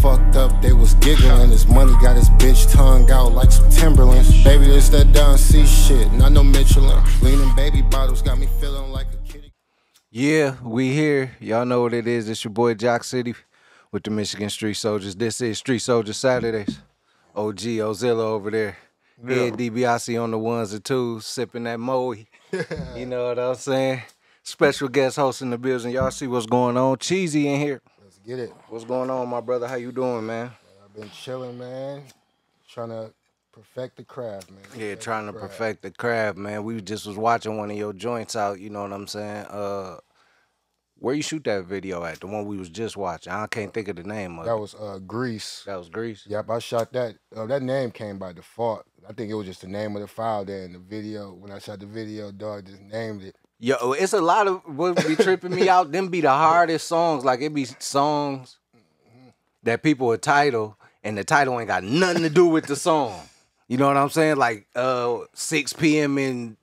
fucked up, they was giggling. His money got his bitch tongue out like some Timberlands. Baby, this that down C shit, not no Michelin. Leaning baby bottles got me feeling like a kitty. Yeah, we here. Y'all know what it is. It's your boy Jock City with the Michigan Street Soldiers. This is Street Soldier Saturdays. OG Ozilla over there. Yeah. DiBiase on the ones and twos, sipping that moe. you know what I'm saying? Special guest hosting the bills, and y'all see what's going on. Cheezy in here. Get it. What's going on, my brother? How you doing, man? I've been chilling, man. Trying to perfect the craft, man. Yeah, trying to perfect the craft, man. We just was watching one of your joints out. You know what I'm saying? Uh, where you shoot that video at? The one we was just watching. I can't think of the name of That it. was uh, Grease. That was Grease. Yep, I shot that. Uh, that name came by default. I think it was just the name of the file there in the video. When I shot the video, dog just named it. Yo, it's a lot of what be tripping me out. Them be the hardest songs. Like it be songs that people would title, and the title ain't got nothing to do with the song. You know what I'm saying? Like uh 6 p.m. in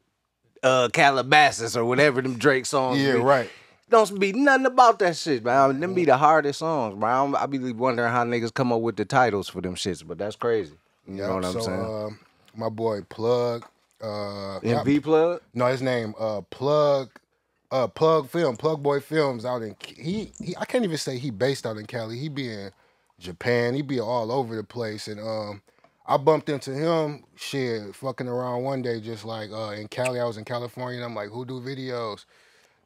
uh Calabasas or whatever them Drake songs. Yeah, be. right. Don't be nothing about that shit, man. Them be the hardest songs, bro. I, be wondering how niggas come up with the titles for them shits, but that's crazy. You know what I'm so, saying? Uh, my boy Plug. Uh, MV plug. No, his name uh Plug uh Plug Film, Plug Boy Films out in he, he I can't even say he based out in Cali. He be in Japan. He be all over the place and um I bumped into him shit fucking around one day just like uh in Cali. I was in California and I'm like, who do videos?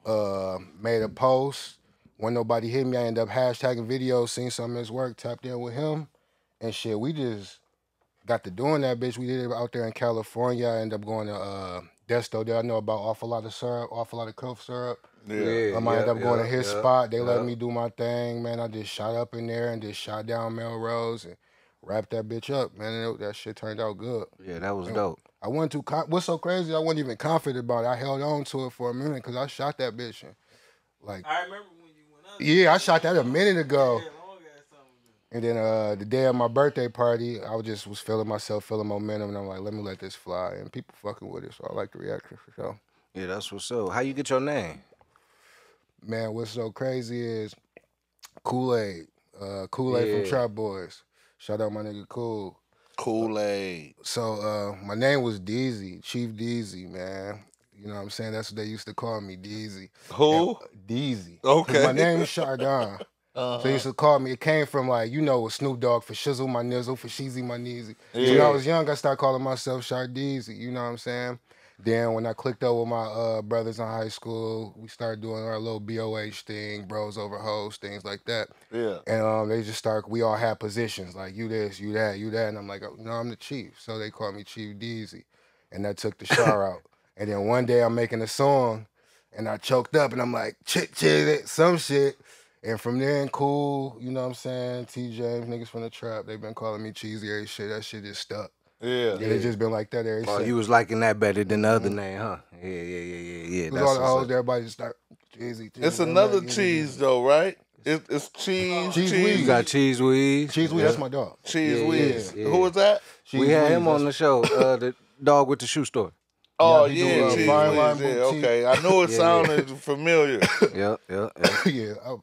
Uh made a post. When nobody hit me, I end up hashtagging videos, seen some of his work, tapped in with him and shit. We just got to doing that bitch. We did it out there in California. I ended up going to uh Desto there. I know about awful lot of syrup, awful lot of cough syrup. Yeah, I might end yeah, up going to his yeah, spot. They let me do my thing, man. I just shot up in there and just shot down Melrose and wrapped that bitch up, man. And it- that shit turned out good. Yeah, that was dope. I wasn't too. Con- What's so crazy? I wasn't even confident about it. I held on to it for a minute because I shot that bitch. And, like, I remember when you went up. yeah, I shot that a minute ago. Yeah, long ass time ago. And then uh, the day of my birthday party, I was just was feeling myself, feeling momentum, and I'm like, let me let this fly. And people fucking with it, so I like the reaction for sure. Yeah, that's what's up. How you get your name? Man, what's so crazy is Kool Aid, uh, Kool Aid Yeah. from Trap Boys. Shout out my nigga Cool. Kool Aid. So uh, my name was Deezy, Chief Deezy, man. You know what I'm saying? That's what they used to call me, Deezy. Who? Deezy. Okay. My name is Chardon. So they used to call me. It came from like you know Snoop Dogg for Shizzle my Nizzle for Sheezy my Neezy. So when I was young, I started calling myself Shardeezy. You know what I'm saying? Then when I clicked up with my uh, brothers in high school, we started doing our little BOH thing, bros over hoes, things like that. Yeah. And um, they just start. We all had positions like you this, you that, you that, and I'm like, oh, no, I'm the chief. So they called me Chief Deezy, and that took the char out. And then one day I'm making a song, and I choked up, and I'm like, chit chit, some shit. And from then, cool, you know what I'm saying? T James, niggas from the trap, they've been calling me cheezy every shit. That shit just stuck. Yeah. And it's just been like that every Oh, since. you was liking that better than the other name, huh? Yeah, yeah, yeah, yeah, yeah. It was That's all the what's hoes, up. everybody just start cheezy. cheezy. It's another like, yeah, cheese though, right? It, it's cheese. Cheese cheese. You got cheese whiz. Cheese, Wee, that's my dog. Cheese Yeah, whiz. yeah, Who was that? Cheese we had Whiz, him on the that's- show. Uh, the dog with the shoe store. Oh he do, yeah, uh, cheese Fine Line whiz. Yeah, Boutique. okay. I knew it Yeah, sounded familiar. Yeah, yeah, yeah. yeah, I-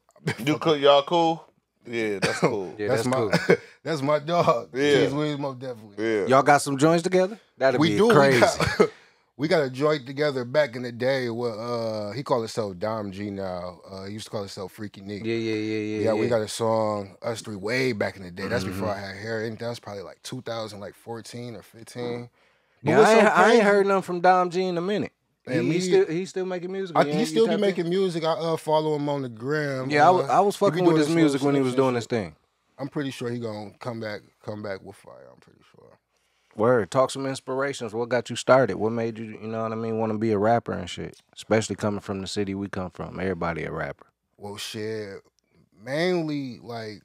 You cool? Y'all cool? Yeah, that's cool. Yeah, that's, that's, my cool. that's my dog. Yeah. Cheese Whiz, most definitely. Yeah. Y'all got some joints together? That'd we be do. crazy. We got, we got a joint together back in the day. With uh, he called himself Dom G now. Uh, he used to call himself Freaky Nick. yeah, yeah, yeah, yeah. Yeah, we got a song us three way back in the day. That's before Mm-hmm. I had hair. And that was probably like 2014 or 15. But Yeah, what's I, so ain't, I ain't heard nothing from Dom G in a minute. Man, he, he still he still making music. I, he still be tapped in? making music. I uh, follow him on the gram. Yeah, I uh, was, I was fucking with his music when he was doing his shit. thing. I'm pretty sure he gonna come back, come back with fire. I'm pretty sure. Word, talk some inspirations. What got you started? What made you, you know what I mean, want to be a rapper and shit? Especially coming from the city we come from. Everybody a rapper. Well, shit, mainly like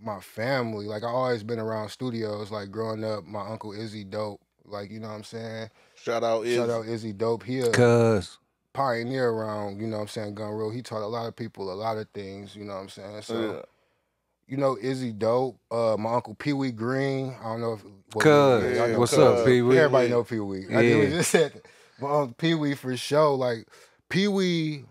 my family. Like I always been around studios. Like growing up, my uncle Izzy Dope. Like you know what I'm saying. Shout out is Shout out Izzy Dope. He a Cuz, pioneer around. You know what I'm saying. Gun Rule. He taught a lot of people a lot of things. You know what I'm saying. So. Yeah. You know Izzy Dope, uh, my uncle Pee Wee Green. I don't know if what- cuz, yeah, what's Cuz. up, Pee Wee? Everybody know Pee Wee. I Yeah. did- just said that. But um, Pee Wee for sure. Like Pee Wee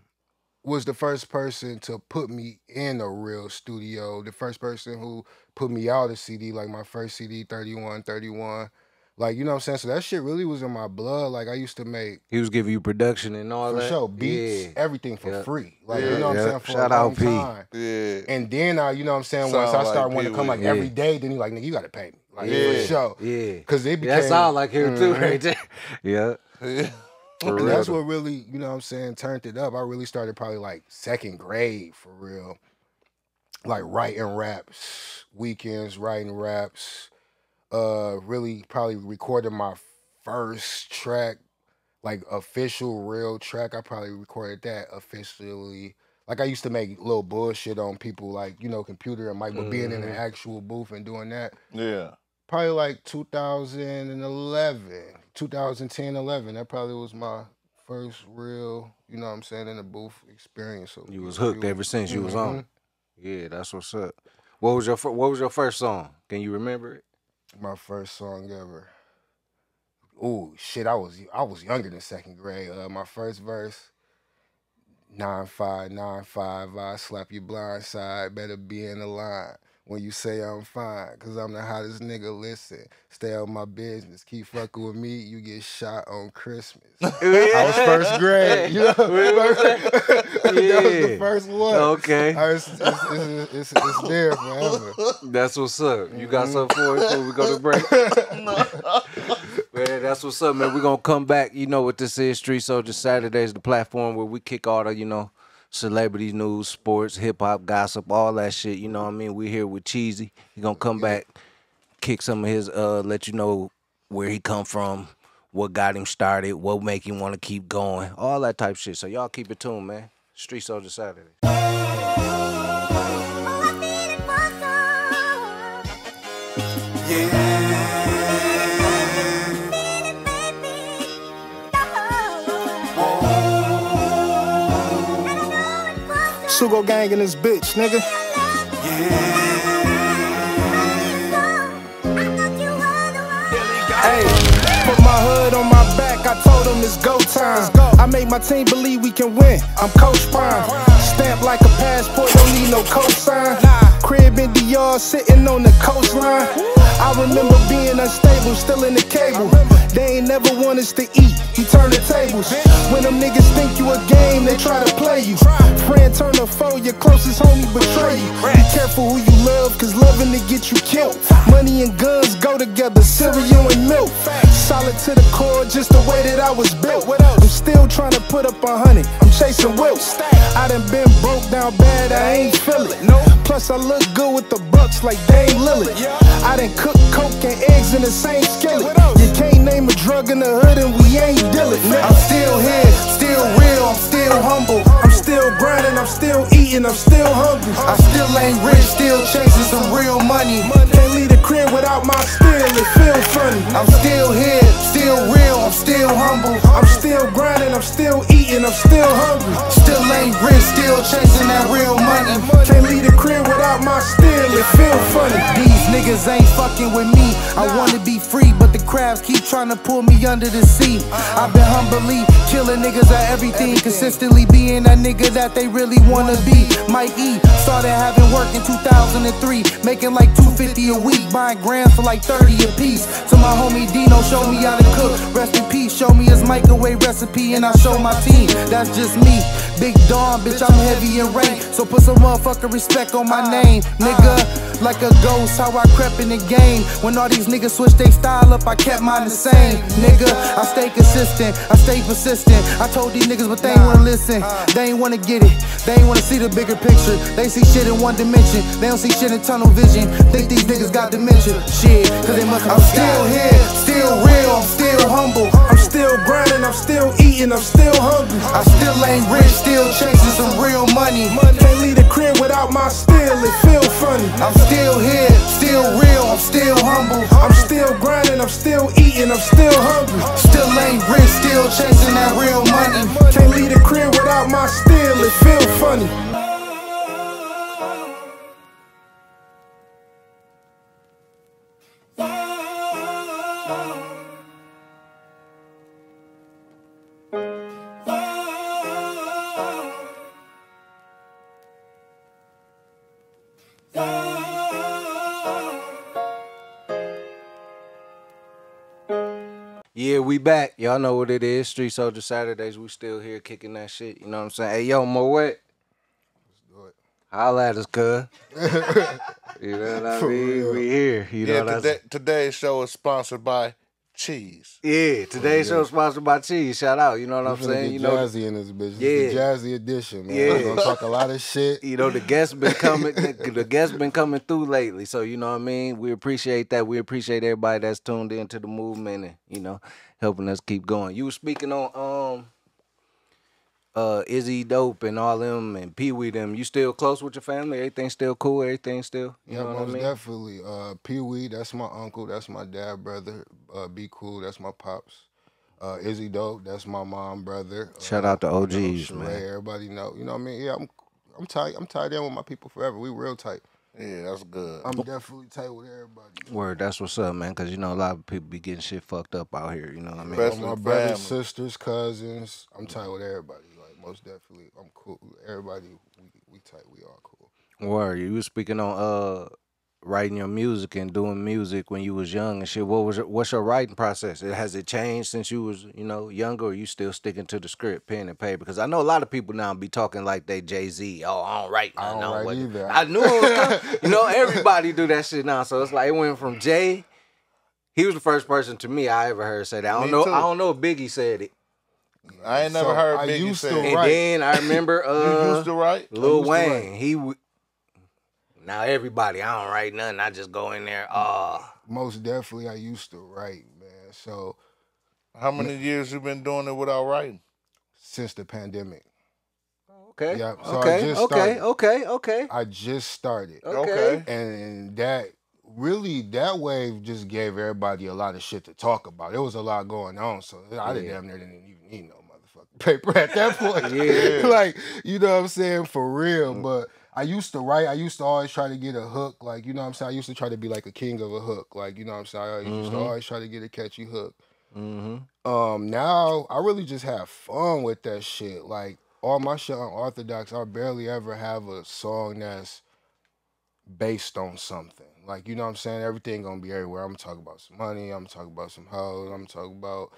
was the first person to put me in a real studio. The first person who put me out a CD, like my first CD, 31, 31. Like, you know what I'm saying? So that shit really was in my blood. Like I used to make He was giving you production and all for that. sure beats, Yeah. everything for Yeah. free. Like Yeah. you know what Yeah. I'm saying? For Shout a long out P. time. Yeah. And then I, you know what I'm saying, once Sound I started wanting to come Pee-wee. like every Yeah. day, then he like, nigga, you gotta pay me. Like Yeah. for sure. Yeah. Cause it became That's all like here too, right there. Yeah. Yeah. For And real. that's what really, you know what I'm saying, turned it up. I really started probably like second grade for real. Like writing raps, weekends writing raps. Uh really probably recorded my first track, like official real track. I probably recorded that officially. Like I used to make little bullshit on people like, you know, computer and mic, but being in the Mhm. actual booth and doing that Yeah. probably like 2011 2010 11 that probably was my first real you know what i'm saying in the booth experience so You was hooked ever since you was on. Yeah, that's what's up. What was your What was your first song? Can you remember it? My first song ever Ooh, shit i was i was younger than second grade uh my first verse Nine five nine five, I slap you blind side. Better be in the line when you say I'm fine, cause I'm the hottest nigga. Listen, stay out my business. Keep fucking with me, you get shot on Christmas. I was first grade. You know, that was the Yeah. first one. Okay. It's, it's, it's, it's there forever. That's what's up. You got Mhm. something for us before we go to break? Man, that's what's up, man. We're gonna come back. You know what this is, Street Soldier Saturdays, the platform where we kick all the, you know, celebrity news, sports, hip hop, gossip, all that shit. You know what I mean? We here with Cheezy. He gonna come back, kick some of his uh, let you know where he come from, what got him started, what make him want to keep going, all that type shit. So y'all keep it tuned, man. Street Soldier Saturday. Sugo gang in this bitch, nigga. Hey, put my hood on my back, I told them it's go time. I make my team believe we can win. I'm Coach Prime. Stamped like a passport, don't need no cosign. Crib in DR, sitting on the coastline. I remember being unstable, still in the cable. They ain't never want us to eat, He turn the tables. When them niggas think you a game, they try to play you. Friend turn a foe, your closest homie betray you. Be careful who you love, cause loving to get you killed. Money and guns go together, cereal and milk. Solid to the core, just the way that I was built. I'm still trying to put up a hundred, I'm chasing wilts. I done been broke down bad, I ain't feel it. Plus, I look good with the bucks like Dame Lillard. I done cook coke and eggs in the same skillet. You can't name a drug in the hood and we ain't dealing. I'm still here, still real, I'm still humble. I'm still grinding, I'm still eating, I'm still hungry. I still ain't rich, still chasing some real money. Can't leave the crib without my steel, it feel funny. I'm still here, still real, I'm still humble. I'm still grinding, I'm still eating, I'm still hungry. Still ain't rich, still chasing that real money. Can't leave the crib without my steel, it feel funny. These niggas ain't fucking with me. I wanna be free, but the crabs keep trying to pull me under the sea. I've been humbly killing niggas at everything, consistently being that nigga that they really wanna be. Mike E started having work in 2003, making like 250 a week, buying grams for like 30 a piece. So my homie Dino show me how to cook. Rest in peace, show me his microwave recipe, and I show my team. That's just me. Big Dawn, bitch, I'm heavy and rank. So put some motherfucking respect on my name, nigga. Like a ghost, how I crept in the game. When all these niggas switched their style up, I kept mine the same, nigga. I stay consistent, I stay persistent. I told these niggas, but they ain't wanna listen. They ain't wanna get it. They ain't wanna see the bigger picture. They see shit in one dimension. They don't see shit in tunnel vision. Think these niggas got dementia. Shit, cause they must I'm still here, still real, I'm still humble. I'm still grinding, I'm still eating, I'm still hungry. I still ain't rich, still chasing some real money. Can't leave the crib without my steel, it feel funny. I'm still here, still real, I'm still humble. I'm still grinding, I'm still eating, I'm still hungry. Still ain't rich, still chasing that real money. Can't leave the crib without my steel, it feel funny. We back. Y'all know what it is. Street Soldier Saturdays. We still here kicking that shit. You know what I'm saying? Hey, yo, Moet. do it. Holla at us, cuz. you know what I mean? real. We here. You know Yeah, what today, today's show is sponsored by Cheese. Yeah, today's show is sponsored by Cheese. Shout out. You know what I'm saying? You know, jazzy in this bitch. Yeah. Yeah. the jazzy edition, man. Yeah. We're gonna talk a lot of shit. you know the guests been coming the, the guests been coming through lately so you know what i mean we appreciate that we appreciate everybody that's tuned into the movement and you know helping us keep going you were speaking on um uh izzy dope and all them and pee wee them you still close with your family everything still cool everything still you Yeah, know what i most mean definitely. Uh, Pee Wee, that's my uncle. That's my dad, brother. Uh, Be Cool, that's my pops. Uh, Izzy Dope, that's my mom, brother. Shout uh, out to you know, OGs, Sheree, man. Everybody know. You know what I mean? Yeah, I'm, I'm tight. I'm tied in with my people forever. We real tight. Yeah, that's good. I'm definitely tight with everybody. word that's what's up man because you know a lot of people be getting shit fucked up out here you know what i mean Especially All my brothers, family. sisters, cousins. I'm tight with everybody. Like most definitely, I'm cool. Everybody, we, we tight. We all cool. Word, you was speaking on uh writing your music and doing music when you was young and shit. What was it, what's your writing process? It has it changed since you was you know younger, or you still sticking to the script, pen and paper? Because I know a lot of people now be talking like they Jay Z. Oh, I don't write. I don't nothing, write either. I knew it was coming. you know everybody do that shit now. So it's like it went from Jay. He was the first person to me I ever heard say that. I don't Me know. too. I don't know if Biggie said it. I ain't never So, heard I Biggie used to say. And Right. then I remember You uh used to write? Lil used to write. Wayne. He w- now everybody. I don't write nothing. I just go in there. Oh, Most definitely, I used to write, man. So How many years you been doing it without writing? since the pandemic, okay. Yeah, so I okay. just okay. Okay. Okay. I just started. Okay. Okay. and that really that wave just gave everybody a lot of shit to talk about. There was a lot going on, so I didn't Yeah. damn near didn't even need no motherfucking paper at that point. Yeah. like you know what I'm saying for real. Mm. But I used to write. I used to always try to get a hook. Like you know what I'm saying. I used to try to be like a king of a hook. Like you know what I'm saying. I used to Mhm. always try to get a catchy hook. Mm-hmm. Um, now I really just have fun with that shit. Like all my shit on Orthodox, I barely ever have a song that's based on something. Like you know what I'm saying? Everything gonna be everywhere. I'm gonna talk about some money. I'm gonna talk about some hoes. I'm gonna talk about,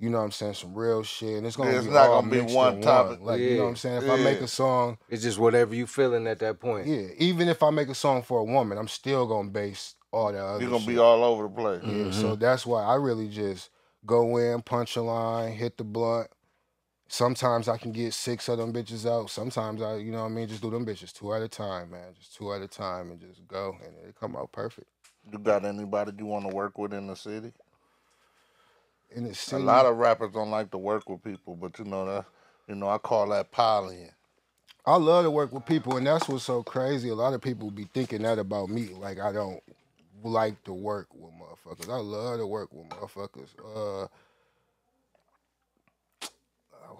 you know what I'm saying, some real shit. And it's gonna Yeah, it's be not all gonna be one in topic. Like you know what I'm saying? If I make a song, It's just whatever you feeling at that point. yeah, even if I make a song for a woman, I'm still gonna base all that other You're gonna shit. be all over the place. Yeah, Mm-hmm. so that's why I really just go in, punch a line, hit the blunt. Sometimes I can get six of them bitches out. Sometimes I, you know what I mean, just do them bitches two at a time, man. Just two at a time and just go and it come out perfect. You got anybody you want to work with in the city? In the A lot of rappers don't like to work with people, but you know that. You know, I call that piling. I love to work with people, and that's what's so crazy. A lot of people be thinking that about me, like I don't like to work with motherfuckers. I love to work with motherfuckers. Uh,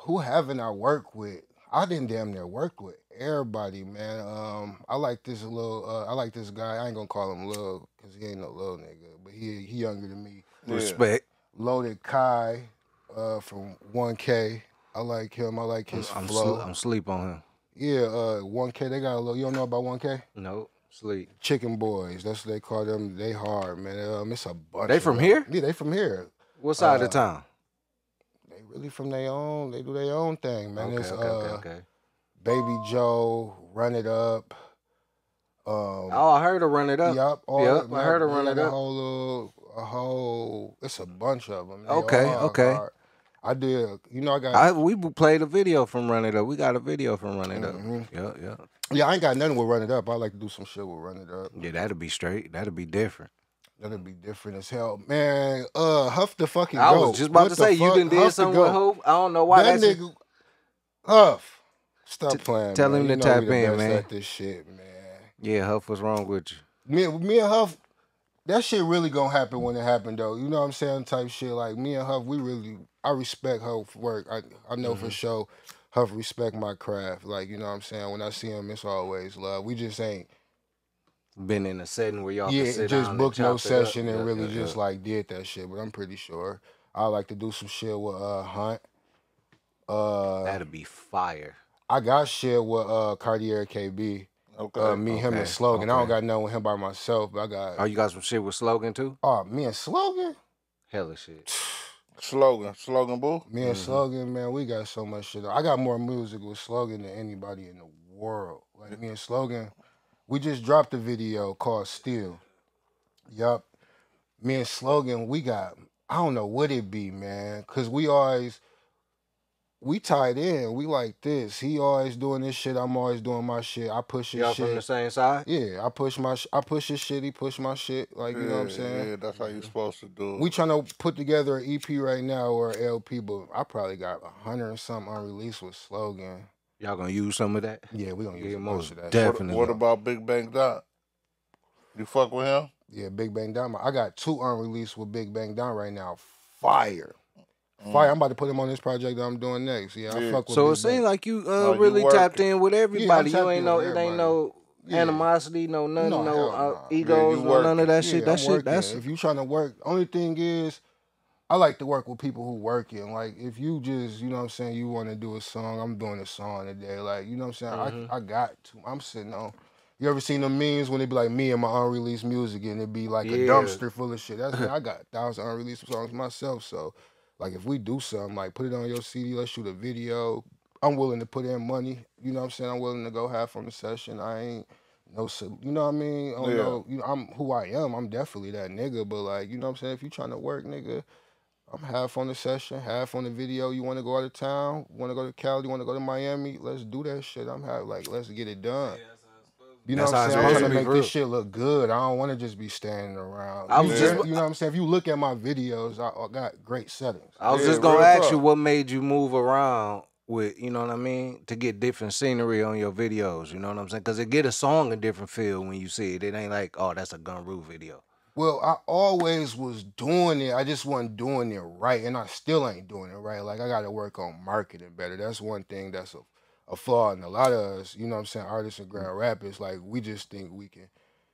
who haven't I worked with? I didn't damn near work with everybody, man. Um, I like this little. Uh, I like this guy. I ain't gonna call him little because he ain't no little nigga, but he he younger than me. Respect. Loaded Kai, uh, from 1K. I like him. I like his I'm flow. sl- I'm sleep on him. Yeah, uh, 1K. They got a little. You don't know about 1K? No sleep. Chicken Boys. That's what they call them. They hard, man. Um, it's a bunch. They from them. here? Yeah, they from here. What side Uh, of town? They really from their own. They do their own thing, man. Okay. it's Okay. uh, Okay. Okay. Baby Joe, Run It Up. Um, Oh, I heard her run it up. Yep, all Yup, that- I heard her run it a up. whole little, a whole. It's a bunch of them. Okay, okay. I did. You know, I got. I we played a video from Run It Up. We got a video from Run It Up. Mhm. Yeah, yeah. yeah, I ain't got nothing with Run It Up. I like to do some shit with Run It Up. Yeah, that'd be straight. That'd be different. That'd be different as hell, man. Uh, Huff the fucking. I goat. was just about What to say you fuck? done did Huff something with. Hope. I don't know why that nigga Huff. Stop T- playing. tell man. him You to tap in, man. At this shit, man. Yeah, Huff, what's wrong with you? Me, me and Huff, that shit really gonna happen when it happened though. You know what I'm saying? Type shit. Like me and Huff, we really, I respect Huff work. I, I know Mm-hmm. for sure, Huff respect my craft. Like you know what I'm saying? When I see him, it's always love. We just ain't, Been in a setting where y'all yeah, just booked no session and Yeah, really yeah, just yeah. like did that shit. But I'm pretty sure I like to do some shit with uh Hunt. Uh, That'd be fire. I got shit with uh Cartier KB. Okay. Uh, me, him, and Slogan. I don't got nothing with him by myself, but I got. Oh, you got some shit with slogan too? Oh, me and Slogan. Hella shit. slogan, slogan boo. Me and Slogan, man, we got so much shit. I got more music with Slogan than anybody in the world. Like me and Slogan, we just dropped a video called Still. Yup. Me and Slogan, we got I don't know what it be, man. Cause we always we tied in. We like this. He always doing this shit. I'm always doing my shit. I push his shit. Y'all shit. from the same side? Yeah, I push my sh- I push his shit. He push my shit. Like you know what I'm saying? Yeah, that's how you're supposed to do. it. We trying to put together an EP right now or an LP, but I probably got a hundred and something unreleased with slogan. Y'all gonna use some of that? Yeah, we gonna use Yeah, most of that. Definitely. What, about Big Bang Dot? You fuck with him? Yeah, Big Bang Down. I got two unreleased with Big Bang Down right now. Fire. Fire. I'm about to put him on this project that I'm doing next. Yeah, I fuck with So it seems like you uh, Oh, you really tapped in with everybody. tapped you ain't no, it ain't no Yeah. animosity, no nothing, No, no, hell uh, nah. Yeah, egos, you no none of that Yeah, shit. I'm That shit, working. that's if you trying to work. Only thing is, I like to work with people who working. Like if you just, you know what I'm saying, you want to do a song, I'm doing a song today. Like you know what I'm saying. Mm-hmm. I I got to. I'm sitting on. You ever seen the memes when they be like me and my unreleased music and it be like a dumpster full of shit? That's me. I got a thousand unreleased songs myself. So, like if we do something, like put it on your CD, let's shoot a video. I'm willing to put in money. You know what I'm saying? I'm willing to go half on the session. I ain't no, so you know what I mean? I don't Yeah. know. You know, I'm who I am. I'm definitely that nigga. But like, you know what I'm saying? If you trying to work, nigga, I'm half on the session, half on the video. You want to go out of town? Want to go to Cali? Want to go to Miami? Let's do that shit. I'm half like, let's get it done. You know That's what I'm saying? I'm trying to to make real. this shit look good. I don't want to just be standing around. I you, was just, just- you know what I'm saying? If you look at my videos, I, I got great settings. I was Yeah, just gonna ask talk. you what made you move around with, you know what I mean, to get different scenery on your videos. You know what I'm saying? Because it get a song a different feel when you see it. It ain't like, oh, that's a Gun Rule video. Well, I always was doing it. I just wasn't doing it right, and I still ain't doing it right. Like I got to work on marketing better. That's one thing that's a, a flaw in a lot of us. You know what I'm saying? Artists and Grand Rapids, like we just think we can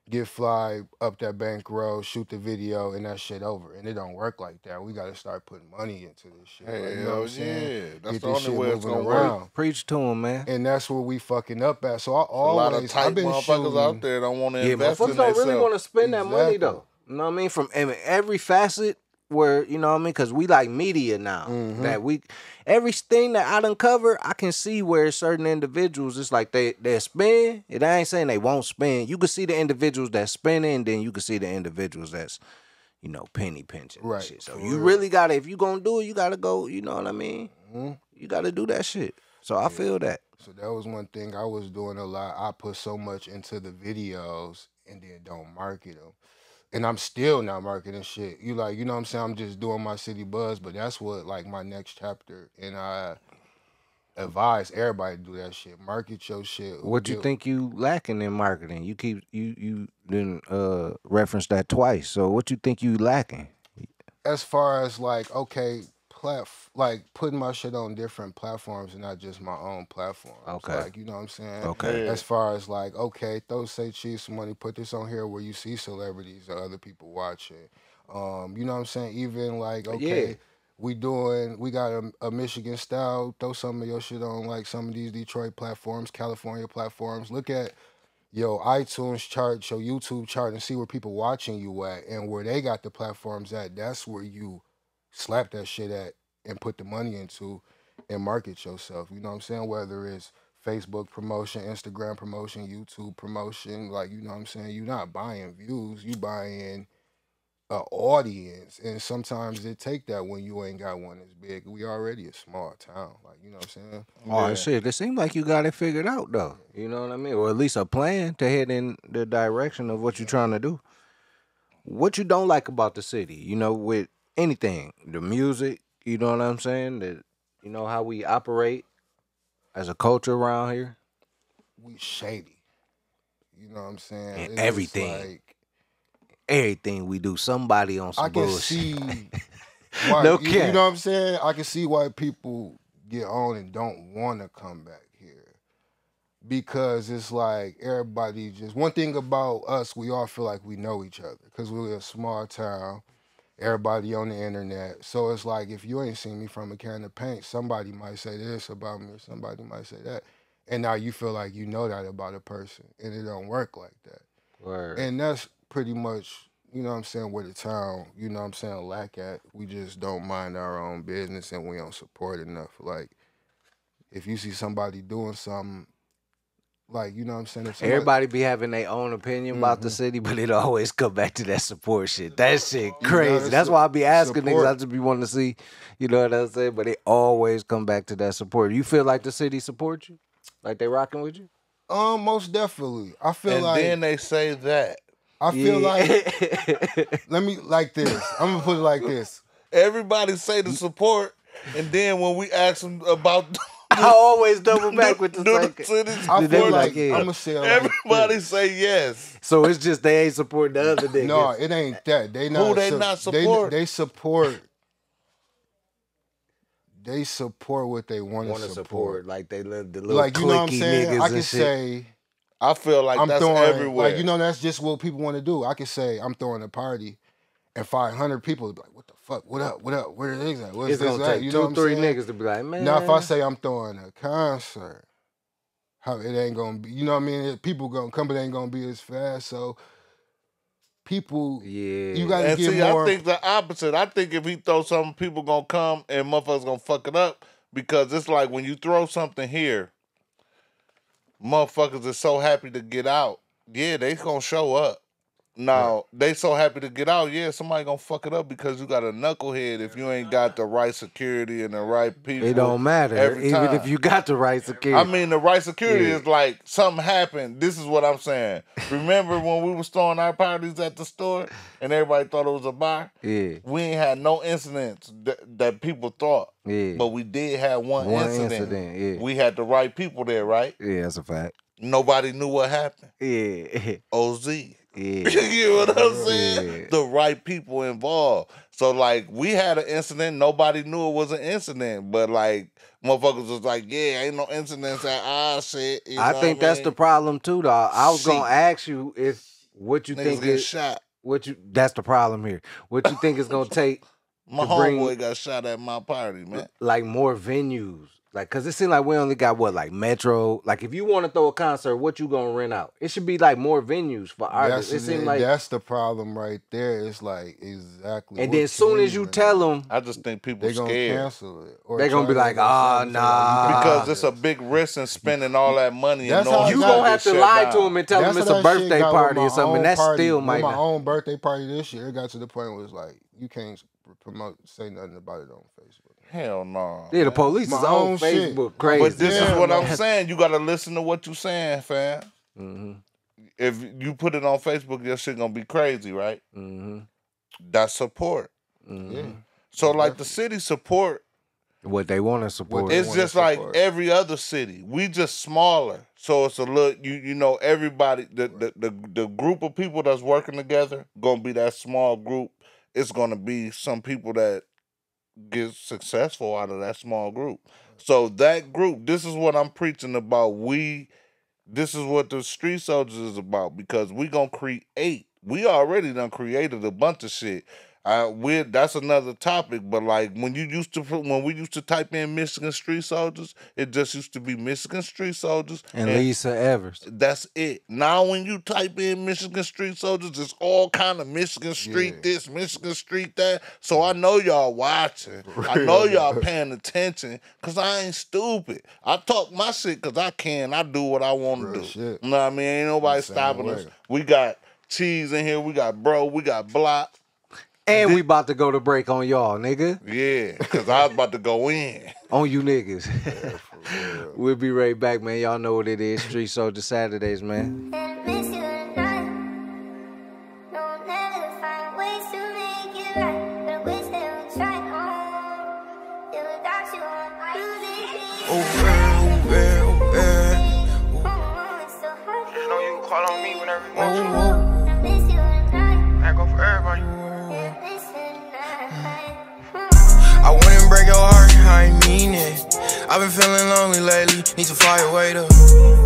get fly up that bank road, shoot the video, and that shit over. And it don't work like that. We got to start putting money into this shit. like, you know what Hell I'm saying? yeah. That's Get the this only way it's gonna work. Preach to him, man. And that's where we fucking up at. So I A lot of always, tight I've been motherfuckers shooting. out there don't want to Yeah, invest motherfuckers in don't really want to spend that money though. You know what I mean? From every facet where you know what I mean, because we like media now. Mhm. That we everything that I done cover, I can see where certain individuals it's like they they spend. And I ain't saying they won't spend. You can see the individuals that spending, and then you can see the individuals that's you know penny pinching. Right, shit. So you real. really gotta if you gonna do it, you gotta go. You know what I mean? Mhm. You gotta do that shit. So I feel that. So that was one thing I was doing a lot. I put so much into the videos and then don't market them. And I'm still not marketing shit. You like, you know what I'm saying? I'm just doing my city buzz, but that's what like my next chapter. And I advise everybody to do that shit. Market your shit. What you think you lacking in marketing? You keep you you didn't uh reference that twice. So what you think you lacking? As far as like, okay, plat like putting my shit on different platforms and not just my own platform. Okay. Like, you know what I'm saying? Okay. Yeah. as far as like, okay, throw say cheese some money, put this on here where you see celebrities or other people watching. Um, you know what I'm saying? Even like, okay, Yeah. we doing we got a, a Michigan style, throw some of your shit on like some of these Detroit platforms, California platforms. Look at your iTunes chart, your YouTube chart, and see where people watching you at and where they got the platforms at. That's where you slap that shit at and put the money into and market yourself. You know what I'm saying? Whether it's Facebook promotion, Instagram promotion, YouTube promotion, like you know what I'm saying? You're not buying views, you buying a audience. And sometimes it take that when you ain't got one as big. We already a small town. Like, you know what I'm saying? Oh Yeah. shit! It seems like you got it figured out though. You know what I mean, or at least a plan to head in the direction of what you're trying to do. What you don't like about the city, you know, with anything, the music, you know what I'm saying, that you know how we operate as a culture around here. We shady. You know what I'm saying? And It's everything. like Everything we do, somebody on some I can bullshit. see why No you, you know what I'm saying? I can see why people get on and don't want to come back here. Because it's like everybody just one thing about us, we all feel like we know each other because we're a small town. Everybody on the internet. So it's like if you ain't seen me from a can of paint, somebody might say this about me or somebody might say that. and now you feel like you know that about a person, and it don't work like that. Word. And that's pretty much, you know what I'm saying, where the town, you know what I'm saying, lack at. We just don't mind our own business and we don't support enough. Like, if you see somebody doing something, like, you know what I'm saying? If somebody- Everybody be having their own opinion about Mm-hmm. the city, but it always come back to that support shit. That shit crazy. gotta That's su- why I be asking niggas. support. I just be wanting to see, you know what I'm saying? But it always come back to that support. You feel like the city support you? Like they rocking with you? Um, most definitely. I feel And like then they say that. I feel Yeah. like let me like this. I'm gonna put it like this. Everybody say the support, and then when we ask them about I always double back with the do second. city I feel like like, yeah. I'm gonna say it like everybody this. say yes. So it's just they ain't supporting the other niggas. No, it ain't that. They not. they su- not support? they support. They support what they want want to to support. support like they live the little Like you know what I'm saying? niggas I and can shit. say I feel like I'm that's throwing everywhere. like you know that's just what people want to do. I can say I'm throwing a party, and 500 people be like, "What the fuck? What up? What up? Where the niggas at? What's it's this gonna at?" take You know two, what I'm three saying? niggas to be like, man. Now, if I say I'm throwing a concert, how it ain't gonna be, you know what I mean? People gonna come, but it ain't gonna be as fast. So people, yeah, you gotta and get see, more. I think the opposite. I think if he throw something, people gonna come and motherfuckers gonna fuck it up because it's like when you throw something here, motherfuckers are so happy to get out. Yeah, they gonna show up. Now they so happy to get out. Yeah, somebody gonna fuck it up because you got a knucklehead if you ain't got the right security and the right people. it don't matter. Even if you got the right security. I mean, the right security Yeah. is like something happened. This is what I'm saying. Remember when we was throwing our parties at the store and everybody thought it was a bar? yeah, We ain't had no incidents that, that people thought, yeah, but we did have one, one incident. incident. Yeah, We had the right people there, right? yeah, that's a fact. Nobody knew what happened. Yeah, OZ. Yeah, you know what I'm saying? Yeah. The right people involved. So like we had an incident, nobody knew it was an incident, but like motherfuckers was like, yeah, ain't no incidents at our shit. you I think that's mean? the problem too, dog. I was gonna ask you if what you Niggas think get is shot. what you. That's the problem here. What you think is gonna take My to bring- homeboy got shot at my party, man. like more venues. Like, cause it seems like we only got what, like Metro. Like, if you want to throw a concert, what you gonna rent out? It should be like more venues for artists. that's, It seems like, that's the problem right there. It's like exactly. and then as soon as you even tell them, I just think people they gonna scared cancel it. or They gonna be like, "Ah, something so nah." because it's a big risk in spending all that money. That's and how you got gonna have to lie down. to them and tell them it's a what that shit birthday party or something. own And that party. still With might my not. own birthday party this year. It got to the point where it's like you can't promote, say nothing about it on Facebook. Hell no. Yeah, the police My is on own shit. Facebook crazy. But this Yeah, is what man. I'm saying. You gotta listen to what you're saying, fam. hmm If you put it on Facebook, your shit gonna be crazy, right? hmm That's support. hmm Yeah. So like the city support What they want to support. It's wanna just like support. every other city. We just smaller, so it's a look. You you know everybody. The, the the the group of people that's working together gonna be that small group. It's gonna be some people that get successful out of that small group. Mm. So that group. This is what I'm preaching about. We. This is what the street soldiers is about because we gonna create. We already done created a bunch of shit. Uh, we that's another topic, but like when you used to put- when we used to type in Michigan street soldiers, it just used to be Michigan street soldiers, and Lisa Evers. that's it. Now when you type in Michigan street soldiers, it's all kind of Michigan street Yeah. this, Michigan street that. So I know y'all watching. I know y'all paying attention because I ain't stupid. I talk my shit because I can. I do what I want to do. shit. You know what I mean? Ain't nobody stopping us. We got cheese in here. We got bro. We got block. And we about to go to break on y'all, nigga. Yeah, because I was about to go in. On you niggas. Real. we'll be right back, man. Y'all know what it is. Street Soldier Saturdays, man. Mean it. I've been feeling lonely lately, need to fire weight up.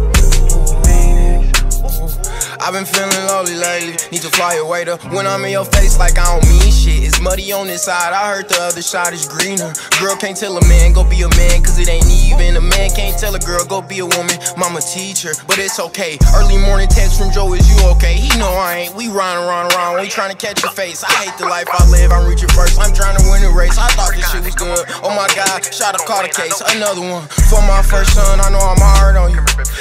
I've been feeling lonely lately. Need to fly away to when I'm in your face like I don't mean shit. It's muddy on this side. I heard the other side is greener. Girl can't tell a man go be a man, cause it ain't even. A man can't tell a girl go be a woman. Mama teacher, but it's okay. Early morning text from Joe, is you okay? He know I ain't. We run around around. We trying to catch your face. I hate the life I live. I'm reaching first. I'm trying to win a race. I thought this shit was good. Oh my god, shot a a case. Another one for my first son. I know I'm hard on you.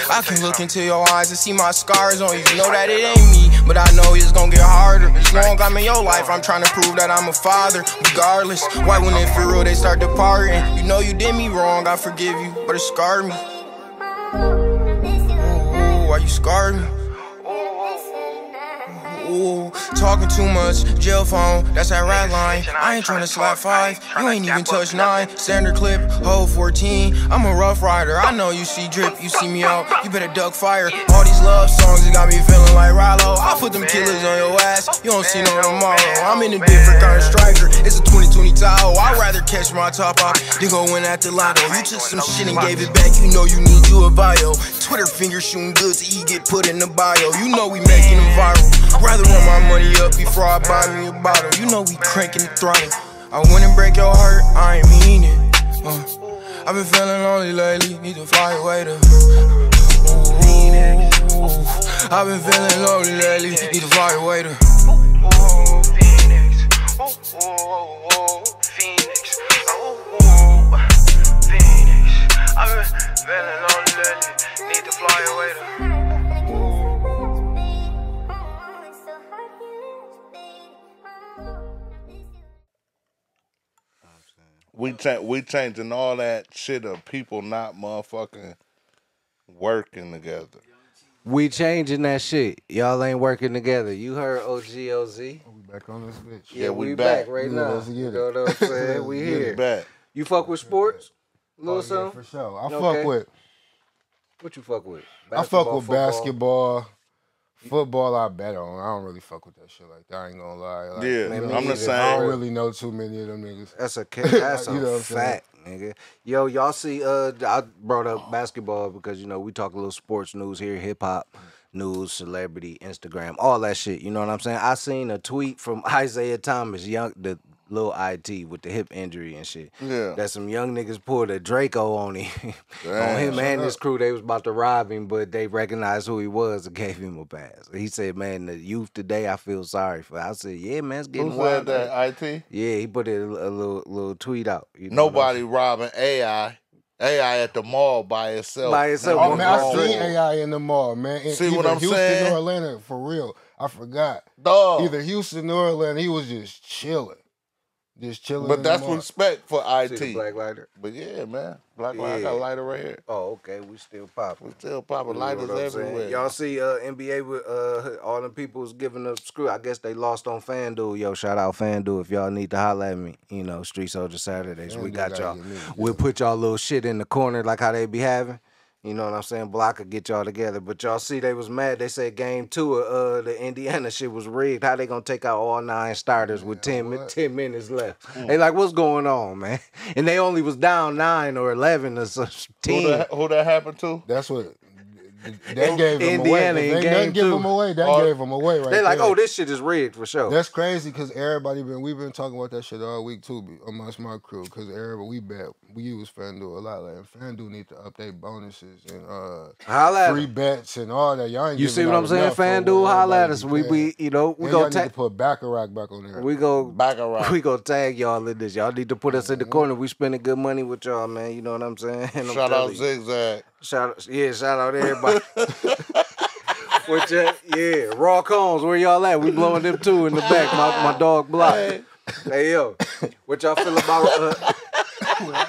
I can look into your eyes and see my scars on you. Know that it ain't me, but I know it's gonna get harder. As long I'm in your life, I'm trying to prove that I'm a father. Regardless, why when they feel real, they start departing. You know you did me wrong, I forgive you, but it scarred me. Ooh, why you scarred me? Ooh, talking too much, jail phone, that's that rat line. I ain't tryna slap five, you ain't even touch nine. Standard clip, hole 14. I'm a rough rider, I know you see drip, you see me out, you better duck fire. All these love songs, it got me feeling like Rallo. I put them killers on your ass, you don't see no tomorrow. I'm in a different kind of striker, it's a 2020 Tahoe. I'd rather catch my top off than go in at the lotto. You took some shit and gave it back, you know you need you a bio. Twitter finger shooting good to eat, get put in the bio. You know we making them viral. Rather run my money up before I buy me a bottle. You know we cranking the throttle. I wouldn't break your heart, I ain't mean it. Uh, I've been feeling lonely lately, need to fly away to. Ooh, I've been feeling lonely lately, need to fly away to. Phoenix. Phoenix. Phoenix. I've been feeling lonely lately. Need to fly away to. We cha- we changing all that shit of people not motherfucking working together. We changing that shit. Y'all ain't working together. You heard OGOZ? We back on this bitch. Yeah, we we back. back, right Yeah, now. let's get You it. know what I'm saying? We Get here. Back. You fuck with sports? Little Oh, yeah, something? for sure. I Okay. fuck with What you fuck with? I fuck with football? basketball. Football, I bet on. I don't really fuck with that shit like that. I ain't gonna lie. Like, Yeah, Man, I'm the neither. I don't really know too many of them niggas. That's a that's a You know what I'm saying? fact, nigga. Yo, y'all see? Uh, I brought up basketball because you know we talk a little sports news here, hip hop news, celebrity, Instagram, all that shit. You know what I'm saying? I seen a tweet from Isaiah Thomas, young the little it with the hip injury and shit. Yeah. that some young niggas pulled a Draco on him, on him and his crew. They was about to rob him, but they recognized who he was and gave him a pass. He said, "Man, the youth today, I feel sorry for." I said, "Yeah, man, it's getting Who wild." said out that? IT. yeah, he put a, a little little tweet out. You know Nobody robbing AI. AI at the mall by itself. By itself. Oh One man, I ball. seen AI in the mall, man. In See what I'm Houston saying? or Atlanta, for real. I forgot. Dog. Either Houston or Atlanta, he was just chilling, just chilling. But that's respect for saying? See the IT. black lighter. But yeah, man. Black lighter, I got a lighter right here. Oh, okay, we still popping. We still popping You lighters what I'm saying? everywhere. Y'all see uh, NBA with uh, all them people was giving up screw. I guess they lost on FanDuel. Yo, shout out FanDuel if y'all need to holler at me. You know, Street Soldier Saturdays. we FanDuel got gotta y'all. get. We'll put y'all little shit in the corner like how they be having. You know what I'm saying? Block could get y'all together. But y'all see they was mad. They said game two of uh, the Indiana shit was rigged. How they gonna take out all nine starters with 10, mi- 10 minutes left? They like, what's going on, man? And they only was down nine or 11 or some Who that, who that happened to? That's what that gave him Indiana away. in If they game didn't give two. him away. That gave him away right They're like, there. oh, this shit is rigged for sure. That's crazy because everybody been we've been talking about that shit all week too be- amongst my crew because everybody we bet we use FanDuel a lot. Like FanDuel need to update bonuses and uh Holla at bets and all that. Y'all ain't You see what I'm saying? enough for what FanDuel, holla at us. be We, we, you know, we And go y'all need to tag, put Baccarat back on there. we go, Baccarat. we go tag y'all in this. Y'all need to put us in the corner. We spending good money with y'all, man. You know what I'm saying? And I'm Shout out telling you. Zigzag. Shout out, yeah, shout out everybody. What ya- yeah, Raw Cones, where y'all at? We blowing them too in the back. My my dog block. Hey, yo, what y'all feel about uh,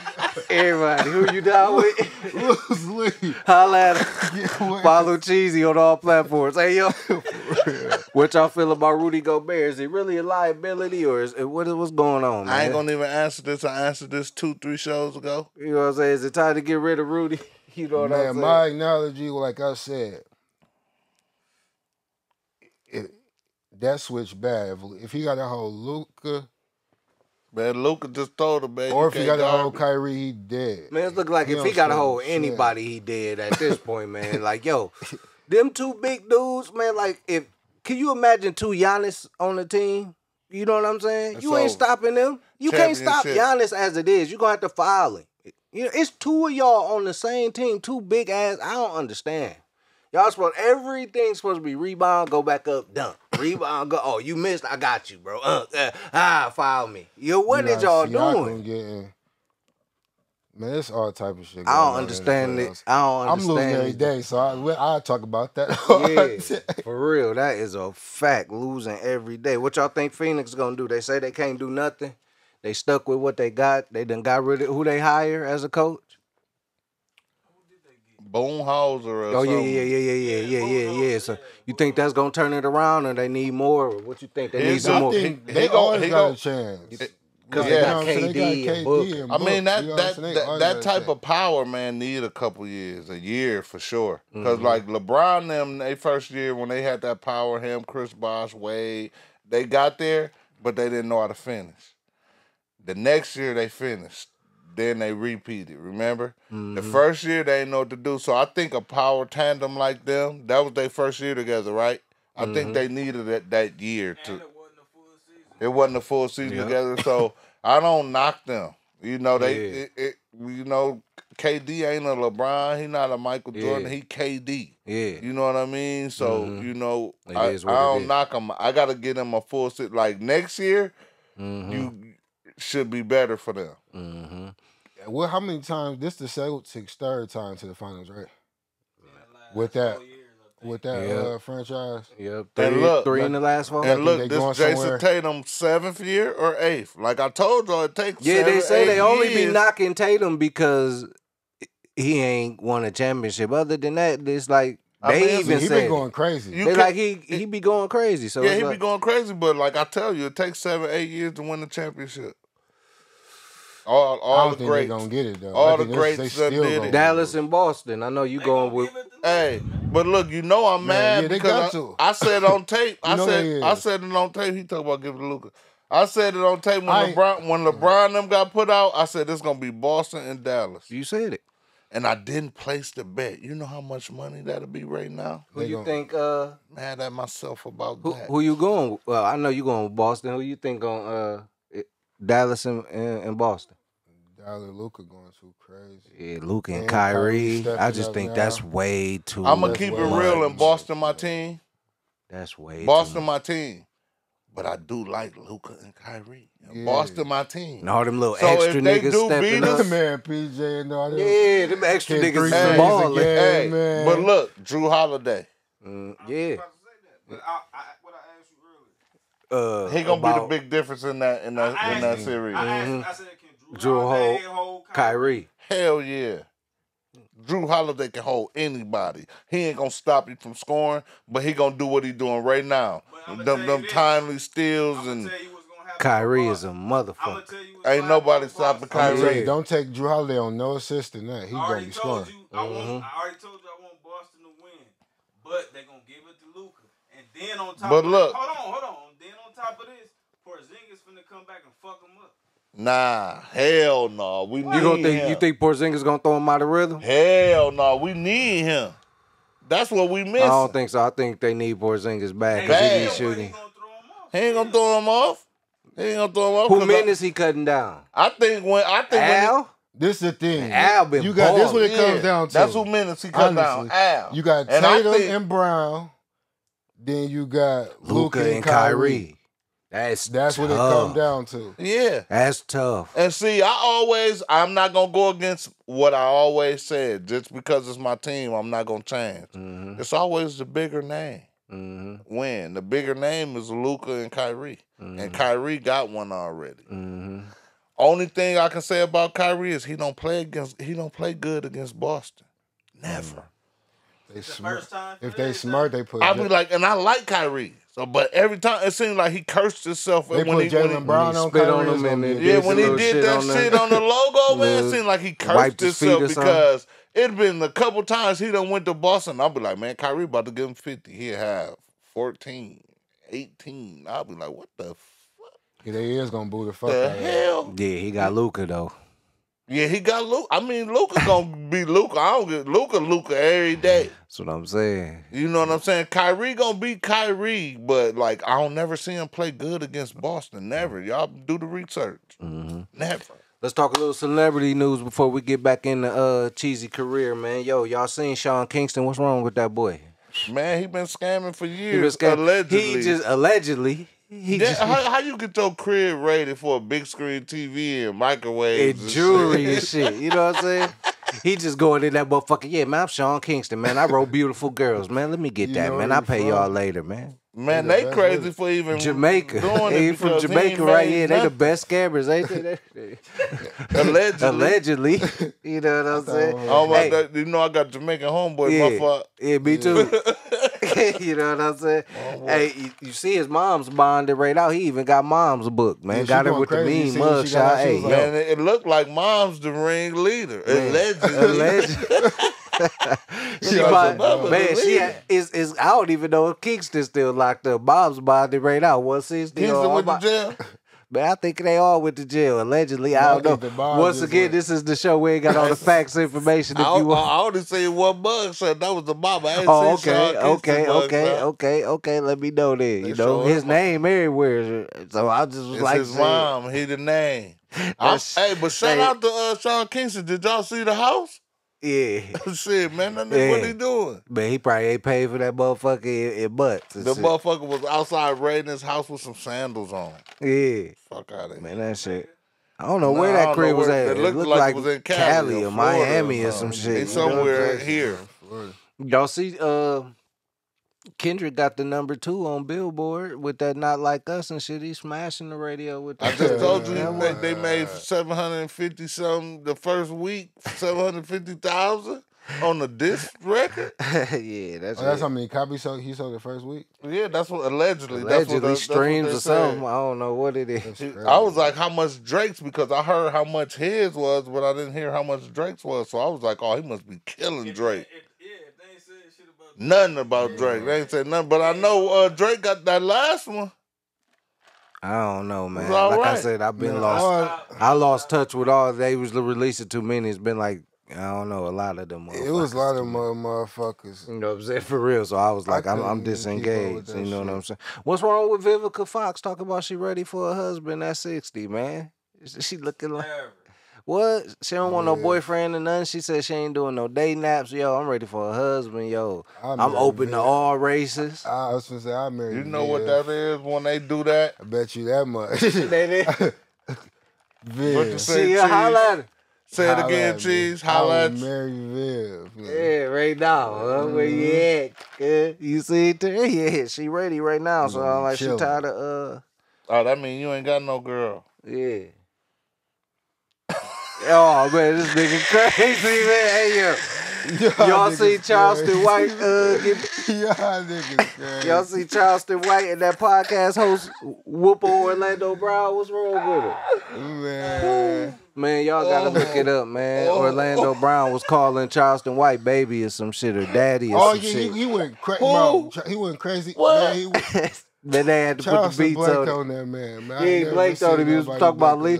everybody? Who you down with? Loose leaf. Holla at 'em. Get away. Follow Cheezy on all platforms. Hey yo, what y'all feel about Rudy Gobert? Is he really a liability, or is what is what's going on, man? I ain't gonna even answer this. I answered this two, three shows ago. You know what I'm saying? Is it time to get rid of Rudy? You know what I'm Man, saying? my analogy, like I said, it, that switch bad. If, if he got a whole Luka, Man, Luka just told him, man. or if he got a whole me. Kyrie, he dead. Man, it's look like He if he got a stand hold anybody, he did at this point, man. Like yo, them two big dudes, man. Like, if can you imagine two Giannis on the team? You know what I'm saying? It's you ain't over. stopping them. You can't stop Championship. Giannis as it is. You're gonna have to foul him. You know, it's two of y'all on the same team, two big ass. I don't understand. Y'all supposed everything's supposed to be rebound, go back up, dunk. Rebound, go. Oh, you missed. I got you, bro. Uh, uh, ah, foul me. Yo, what You is got y'all doing? Getting, man, it's all type of shit. I don't on in the understand it. I don't I'm losing understand every day, so I I'll talk about that. Yeah, for real. That is a fact. Losing every day. What y'all think Phoenix gonna do? They say they can't do nothing. They stuck with what they got. They done got rid of who they hire as a coach. Boomhauser or Oh yeah, something. yeah, yeah, yeah, yeah, yeah, yeah, yeah. So you think that's gonna turn it around, or they need more? Or what you think? They need He's some a- more. he- think they gon- always he got gon- a chance. Because Yeah. they got what I'm saying? KD They and got KD Booker. and I mean Book, that you know I'm that saying? That, that type of power, man, need a couple years, a year for sure. Because Mm-hmm. like LeBron, them they first year when they had that power, him, Chris Bosh, Wade, they got there, but they didn't know how to finish. The next year they finished, then they repeated. Remember, the Mm-hmm. first year they didn't know what to do. So I think a power tandem like them, that was their first year together, right? I Mm-hmm. think they needed that that year to. And it wasn't a full season. It wasn't a full season Yeah. together, so I don't knock them. You know they, Yeah. it, it, you know, KD ain't a LeBron. He not a Michael Jordan. Yeah. He KD. Yeah, You know what I mean? So Mhm. you know, I, I don't knock him. I gotta get him a full season. Like next year, mm-hmm. you should be better for them. mm-hmm. Well, how many times? This the Celtics' third time to the finals, right? in the last With that- years, With that Yeah. uh, franchise. Yep, And look, three in the last one. think And look, they this going Jayson somewhere. Tatum seventh year or eighth. Like I told y'all, it takes. Yeah, they seven, say they eight only be knocking Tatum because he ain't won a championship. Other than that, it's like I they mean, even he said been going crazy. They like he he be going crazy. So yeah, he like, be going crazy, but like I tell you, it takes seven, eight years to win the championship. All, I all don't the think greats. gonna get it though. All the think they- greats they that still did it. Dallas and Boston. I know you going with give it to Hey, but look, you know I'm Man, mad yeah, they because got I, to. I said on tape. I said I said it on tape. He talked about giving it to Luka. I said it on tape when I LeBron when LeBron them got put out. I said this gonna be Boston and Dallas, you said it. and I didn't place the bet. You know how much money that'll be right now? Who They you think? Uh, Mad at myself about who, that. who you going? with? Well, I know you going with Boston. Who you think on uh it- Dallas and, and, and Boston? Dallas Luka going too crazy. Yeah, Luke and And Kyrie. Kyrie I just think now. that's way too. I'm gonna keep it real much. and Boston my team. That's way Boston Too, my team, but I do like Luka and Kyrie. Yeah. Boston my team. and all them little So extra if they niggas do stepping beat up. man, PJ and all them. Yeah, them extra niggas three is threes balling. again. Hey, man. but look, Jrue Holiday. Mm, I was yeah, about to say that. But I, I, what I asked you earlier. Uh, He gonna about be the big difference in that in that I in that asked- series. I Mhm. I said, can Jrue, Jrue Holiday hold hold Kyrie. Hell yeah. Jrue Holiday can hold anybody. He ain't gonna stop you from scoring, but he gonna do what he doing right now. Them them timely steals and tell you what's gonna happen. Kyrie is a Boston. I'm gonna motherfucker. tell you what's Ain't nobody stopping Boston. Kyrie. saying, don't take Jrue Holiday on no assist in that. He gonna be scoring. you. I want. Mhm. I already told you I want Boston to win, but they gonna give it to Luka. And then on top. But of look. this, hold on, hold on. Then on top of this, Porzingis finna come back and fuck him up. Nah, hell no. We need You gonna think him. you think Porzingis gonna throw him out of rhythm? Hell no, we need him. That's what we miss. I don't think so. I think they need Porzingis back Hey, because he Bad. be shooting. He gonna throw him off. he ain't gonna throw him off. He ain't gonna throw him off. Who 'cause minutes he cutting down? I, I think when I think when he- Al. This is the thing. Al been you got this what it Yeah, comes down to. That's who minutes he cut down. Honestly. Al. You got And Tatum think- and Brown. Then you got Luka and Kyrie. That's That's what it comes down to. Yeah. That's tough. And see, I always, I'm not gonna go against what I always said. Just because it's my team, I'm not gonna change. Mm-hmm. It's always the bigger name. Mm-hmm. Win. The bigger name is Luka and Kyrie, and Kyrie got one already. Mm-hmm. Only thing I can say about Kyrie is he don't play against, he don't play good against Boston. Never. They The smart. first time. If for they smart, they put. I be like, and I like Kyrie. So, but every time it seemed like he cursed himself they when put he, when he Jaylen Brown he on spit Kyrie. on him and then Yeah, when he did shit that on the- shit on the logo, man, it seemed like he cursed himself because it'd been a couple times he done went to Boston. I'll be like, man, Kyrie about to give him 50. He'll have 14, 18. I'll be like, what the fuck? Yeah, they is gonna boo the fuck The out of him. hell? Yeah, he got Luka though. Yeah, he got Luka. I mean, Luka gonna be Luka. I don't get Luka, Luka every day. That's what I'm saying. You know what I'm saying? Kyrie gonna be Kyrie, but like I don't never see him play good against Boston. Never. Y'all do the research. Mm-hmm. Never. Let's talk a little celebrity news before we get back in the uh, Cheezy career, man. Yo, y'all seen Sean Kingston? What's wrong with that boy? Man, he been scamming for He years. was scared. Allegedly. He just allegedly. He Yeah, just how, how you get your crib rated for a big screen TV and and microwaves and jewelry shit? and shit. You know what I'm saying? He just going in that motherfucker. Yeah, man, I'm Sean Kingston, man. I wrote beautiful girls, man. Let me get You that, man. I'll pay from? y'all later, man. Man, He the they crazy it. for even Jamaica. doing it from because he Jamaica, right? made Yeah, they the best scammers, ain't they? Allegedly. Allegedly. You know what I'm saying? Oh my Hey, God, you know I got Jamaican homeboy. Yeah. My fault. Yeah, me too. you know what I'm saying? Oh, hey, you, you see his mom's bonded right out. He even got mom's book, man. Yeah, got her going with crazy. the mean mugshot. Hey, like. Man, it, it looked like mom's the ring leader. Allegedly. Alleged- she some man, she had, is is I don't even know if Kingston still locked up. Bob's bonded right out. One sixty. Kingston went to jail. Man, I think they all went to jail. Allegedly, I I don't know. Once again, went- this is the show. We ain't got all the facts information. If I, you want. I, I only seen one mug. That was the mama. I Oh, okay, Kingston okay, mug okay, okay, okay. Let me know then. You know his name everywhere, so I just was It's like, his saying- mom. He the name. I'm, hey, but shout they- out to uh, Sean Kingston. Did y'all see the house? Yeah, Shit, man, that nigga, what Yeah. he doing? Man, he probably ain't paid for that motherfucker in, in butts. The shit. motherfucker was outside raiding his house with some sandals on. Yeah, Fuck out of here. man, that shit. I don't know where that crib was at. It It looked looked like like it was in Cali, Cali or or Florida Miami or some shit. It's you know somewhere here. Y'all see, uh, Kendrick got the number two on Billboard with that "Not Like Us" and shit. He's smashing the radio with That. I just told you That they, they made uh, seven hundred and fifty something the first week, seven hundred fifty thousand on the disc record. yeah, that's, Oh, that's it. how many copies sold, he sold the first week. Yeah, that's what allegedly. that's what allegedly the- that's what streams or said. something. I don't know what it is. That's He- crazy. I was like, how much Drake's? Because I heard how much his was, but I didn't hear how much Drake's was. So I was like, oh, he must be killing If- Drake. if- yeah, if they ain't said shit about Nothing about Drake. They ain't said nothing. But I know uh, Drake got that last one. I don't know, man. It's all Like I said, I've been Man, lost. all- I lost touch with all they was releasing too many. It's been like I don't know a lot of them. It was a lot of motherfuckers. motherfuckers. You know what I'm saying? For real. So I was like, I'm, I'm couldn't keep up with disengaged. You know what. I'm saying? What's wrong with Vivica Fox talking about she ready for a husband at 60, man? Is She looking like Never. What? She don't want no boyfriend or nothing. She said she ain't doing no day naps. Yo, I'm ready for a husband. Yo, I I'm married open to all races. I was gonna say I married. You know what that is when they do that? I bet you that much. They- Viv. What you say, See, Cheese? holla at her. Say it Holla again, at me. Cheese. I Holla at you. marry Viv. man. Yeah, right now. Huh? Where you at? Uh, you see it there? Yeah, she ready right now. So I'm like, she tired of uh, Oh, that mean you ain't got no girl. yeah. Oh man, this nigga crazy man. Hey yo, y'all niggas see Charleston crazy. White? Uh, get, y'all niggas crazy. y'all see Charleston White and that podcast host Whoopo Orlando Brown? What's wrong with him? man. Man, y'all gotta look it up, man. Orlando Brown was calling Charleston White baby or some shit or daddy or Oh some yeah, shit. he, he went crazy. He went crazy. What? Man, he then they had to put the beats on on that man. man. He ain't blanked on him. He was talking about Lee.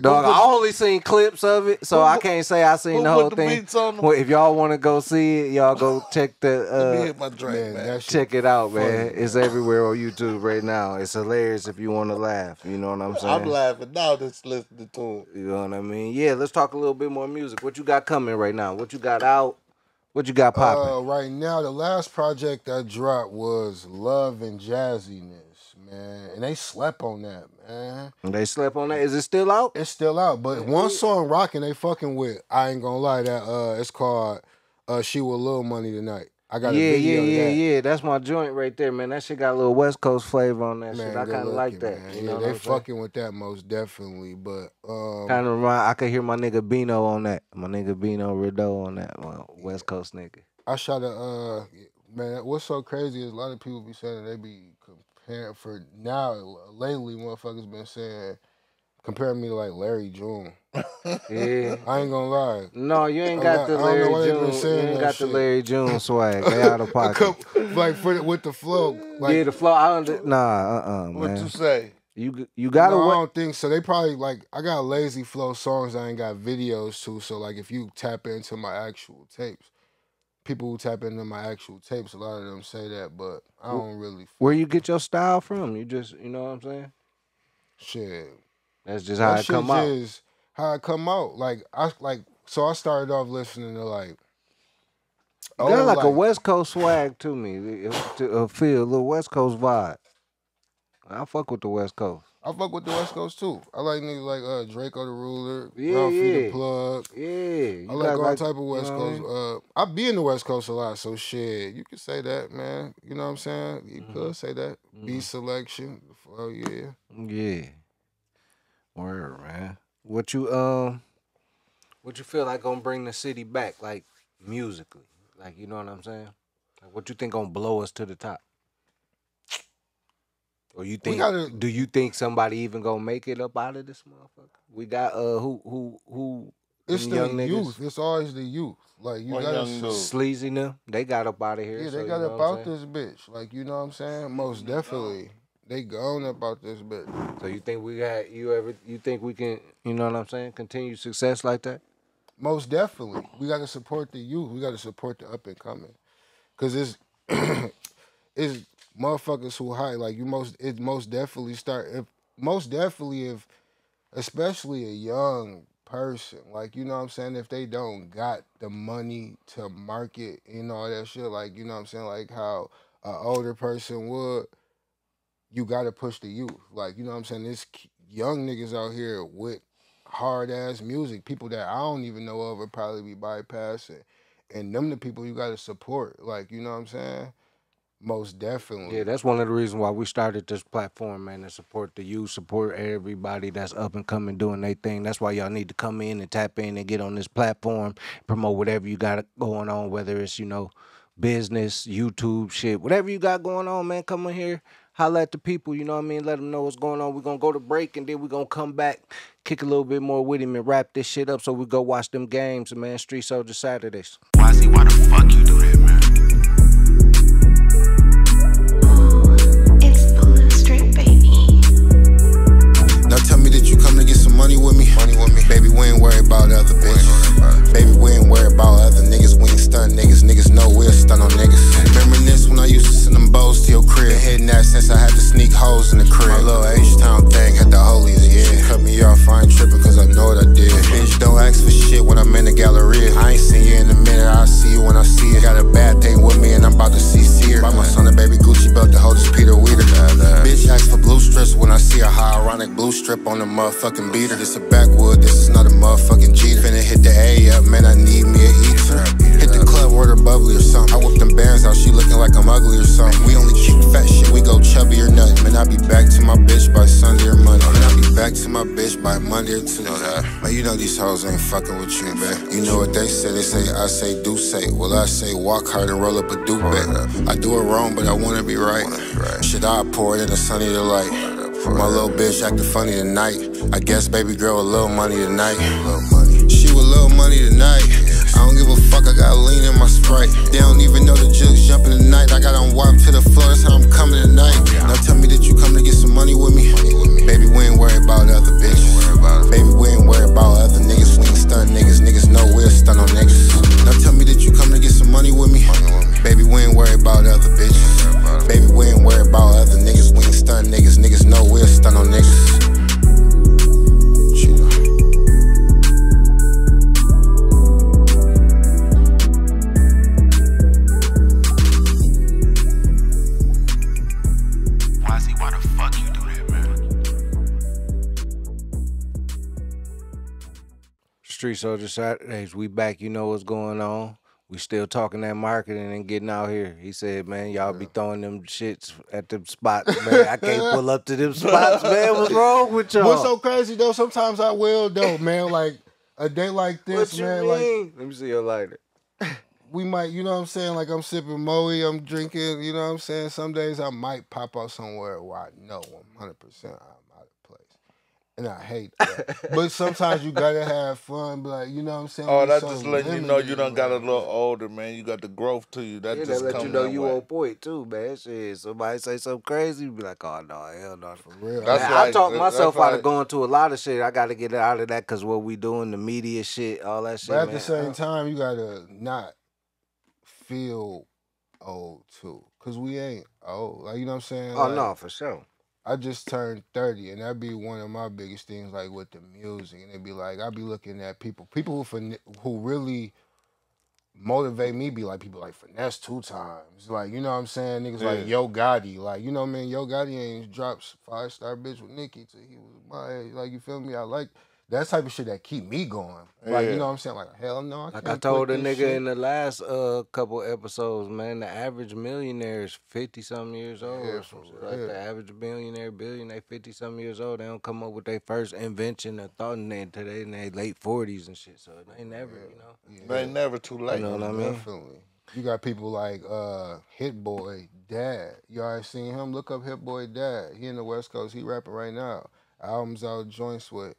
Dog, I only seen clips of it, so Who I can't say I seen the whole the thing. Well, if y'all want to go see it, y'all go check the uh, drink, man, man. check it out, man. funny, It's everywhere on YouTube right now. It's hilarious if you want to laugh. You know what I'm saying? I'm laughing now just listening to it. You know what I mean? Yeah, let's talk a little bit more music. What you got coming right now? What you got out? What you got popping? Uh, right now, the last project I dropped was Love and Jazziness, man. And they slept on that, man. they slept on that. Is it still out? It's still out, but one song rocking they fucking with. I ain't gonna lie, that uh, it's called uh, "She With Little Money Tonight." I got Yeah, a yeah, yeah, that. yeah. That's my joint right there, man. That shit got a little West Coast flavor on that Man, shit. I kind of like that. man. You yeah, know what they I'm saying? fucking with that most definitely. But um, Kind of remind. I could hear my nigga Bino on that. My nigga Bino Rideau on that. Well, West Coast nigga. I shot a uh, man. What's so crazy is a lot of people be saying that they be comparing for now. Lately, motherfuckers been saying comparing me to like Larry June. Yeah. I ain't gonna lie. No, you ain't got the I don't know why Larry June. You ain't got the. Larry June swag. They out of pocket. couple- like for the, with the flow, like yeah, the flow. I under, nah, uh, uh What man. you say? You you gotta no, I don't think so. They probably like I got lazy flow songs I ain't got videos to. So like if you tap into my actual tapes, people who tap into my actual tapes, a lot of them say that, but I don't really Where you get your style from? You just you know what I'm saying? shit. That's just how that it come out. How it come out. Like I like so I started off listening to like got old, like, a West Coast swag to me. To a feel, a little West Coast vibe. I fuck with the West Coast. I fuck with the West Coast too. I like niggas like uh Draco the Ruler, Yeah, Ralphie yeah. the Plug. Yeah, you I like all type of West you know I Coast. Uh, I be in the West Coast a lot, so shit, you could say that, man. You know what I'm saying? You Mm-hmm. could say that. B selection. Oh yeah. Yeah. Word, man. What you um what you feel like gonna bring the city back, like musically? Like you know what I'm saying? Like what you think gonna blow us to the top? Or you think gotta- do you think somebody even gonna make it up out of this motherfucker? We got uh who who who It's the young niggas? youth. It's always the youth. Like you gotta. young dude? Sleazy them, they got up out of here. Yeah, so they you got up out saying? this bitch. Like you know what I'm saying? Most definitely. They gone about this bitch. So you think we got you ever you think we can you know what I'm saying, continue success like that? Most definitely. We gotta support the youth. We gotta support the up and coming. Cause it's it's motherfuckers who high. Like you most it most definitely start if most definitely if especially a young person, like you know what I'm saying, if they don't got the money to market and all that shit, like you know what I'm saying, like how an older person would, you gotta push the youth. Like, you know what I'm saying? There's young niggas out here with hard ass music, people that I don't even know of would probably be bypassing. And them the people you gotta support. Like, you know what I'm saying? Most definitely. Yeah, that's one of the reasons why we started this platform, man, to support the youth, support everybody that's up and coming doing their thing. That's why y'all need to come in and tap in and get on this platform, promote whatever you got going on, whether it's, you know, business, YouTube, shit, whatever you got going on, man, come in here, holla at the people, you know what I mean? Let them know what's going on. We're going to go to break and then we're going to come back, kick a little bit more with him and wrap this shit up so we go watch them games, man. Street Soldier Saturdays. Why why the fuck you Baby, we ain't worried about other bitches. Baby, we ain't worried about other niggas. We ain't stun niggas. Niggas know we'll stun on niggas. Reminisce when I used to send them bows to your crib. Been hitting that since I had to sneak hoes in the crib. My little H-Town thing had the holies, yeah. She cut me off, I ain't tripping cause I know what I did. Bitch, don't ask for shit when I'm in the gallery. I ain't seen you in a minute, I'll see you when I see you. Got a bad thing with me and I'm about to see Sear. Buy my son a baby Gucci belt to hold his Peter Weeder. Bitch, ask for blue strips when I see a high ironic blue strip on the motherfucking beater. This a backwood, this is not a motherfucking Jeter. Finna hit the A up, man, I need me a eater. Hit the club, order bubbly or something. I whip them bands out, she looking like I'm ugly or something. We only keep fat shit, we go chubby or nothing. Man, I be back to my bitch by Sunday or Monday. Man, I be back to my bitch by Monday or Tuesday. Man, you know these hoes ain't fucking with you, man. You know what they say, they say, I say, do say. Well, I say, walk hard and roll up a do I do it wrong, but I wanna be right. Should I pour it in the sunny delight. My little bitch acting funny tonight. I guess baby girl a little money tonight. She with little money tonight. I don't give a fuck, I got lean in my sprite. They don't even know the jukes jumping tonight. I got on wipe to the floor, that's how I'm coming tonight. Now tell me that you come to get some money with me. Baby, we ain't worried about other bitches. Baby, we ain't worried about other niggas. We ain't stun niggas. Niggas know we'll stun on niggas. Soldier Saturdays, we back. You know what's going on. We still talking that marketing and getting out here. He said, man, y'all be throwing them shits at them spots, man. I can't pull up to them spots, man. What's wrong with y'all? What's so crazy though? Sometimes I will though, man. Like a day like this, man. Like? Let me see your lighter. we might, you know what I'm saying? Like I'm sipping Moe, I'm drinking, you know what I'm saying? Some days I might pop out somewhere where I know 100% I'm out of place. And I hate that. but sometimes you gotta have fun, but like, you know what I'm saying? Oh, We that's so just letting you know you limited, done got a little older, man. You got the growth to you. That Yeah, just they let you know you way. on point too, man. Shit, somebody say something crazy, you be like, oh no, hell no. For real. That's Man, I talk myself that's out like- of going to a lot of shit. I got to get out of that because what we doing, the media shit, all that shit. But at man. the same time, you gotta not feel old too. Cause we ain't old. Like you know what I'm saying? oh Like, no, for sure. I just turned 30, and that'd be one of my biggest things, like with the music. And it'd be like, I'd be looking at people, people who fin- who really motivate me, be like people like Finesse2tymes. Like, you know what I'm saying? Niggas like Yo Gotti. Like, you know what I mean? Yo Gotti ain't dropped five star bitch with Nicki till he was my age. Like, you feel me? I like that type of shit that keep me going. Like, Yeah. you know what I'm saying? Like, hell no, I Like can't I told a nigga shit. in the last uh couple episodes, man, the average millionaire is fifty something years old Yeah, or some for shit like real. the average billionaire, billionaire, fifty something years old. They don't come up with their first invention or thought in they until they in their late forties and shit. So they never, you know. Yeah. They ain't never too late. You know what I mean? Definitely. You got people like uh Hit Boy Dad. You already seen him? Look up Hit Boy Dad. He in the West Coast. He rapping right now. Albums out, joints with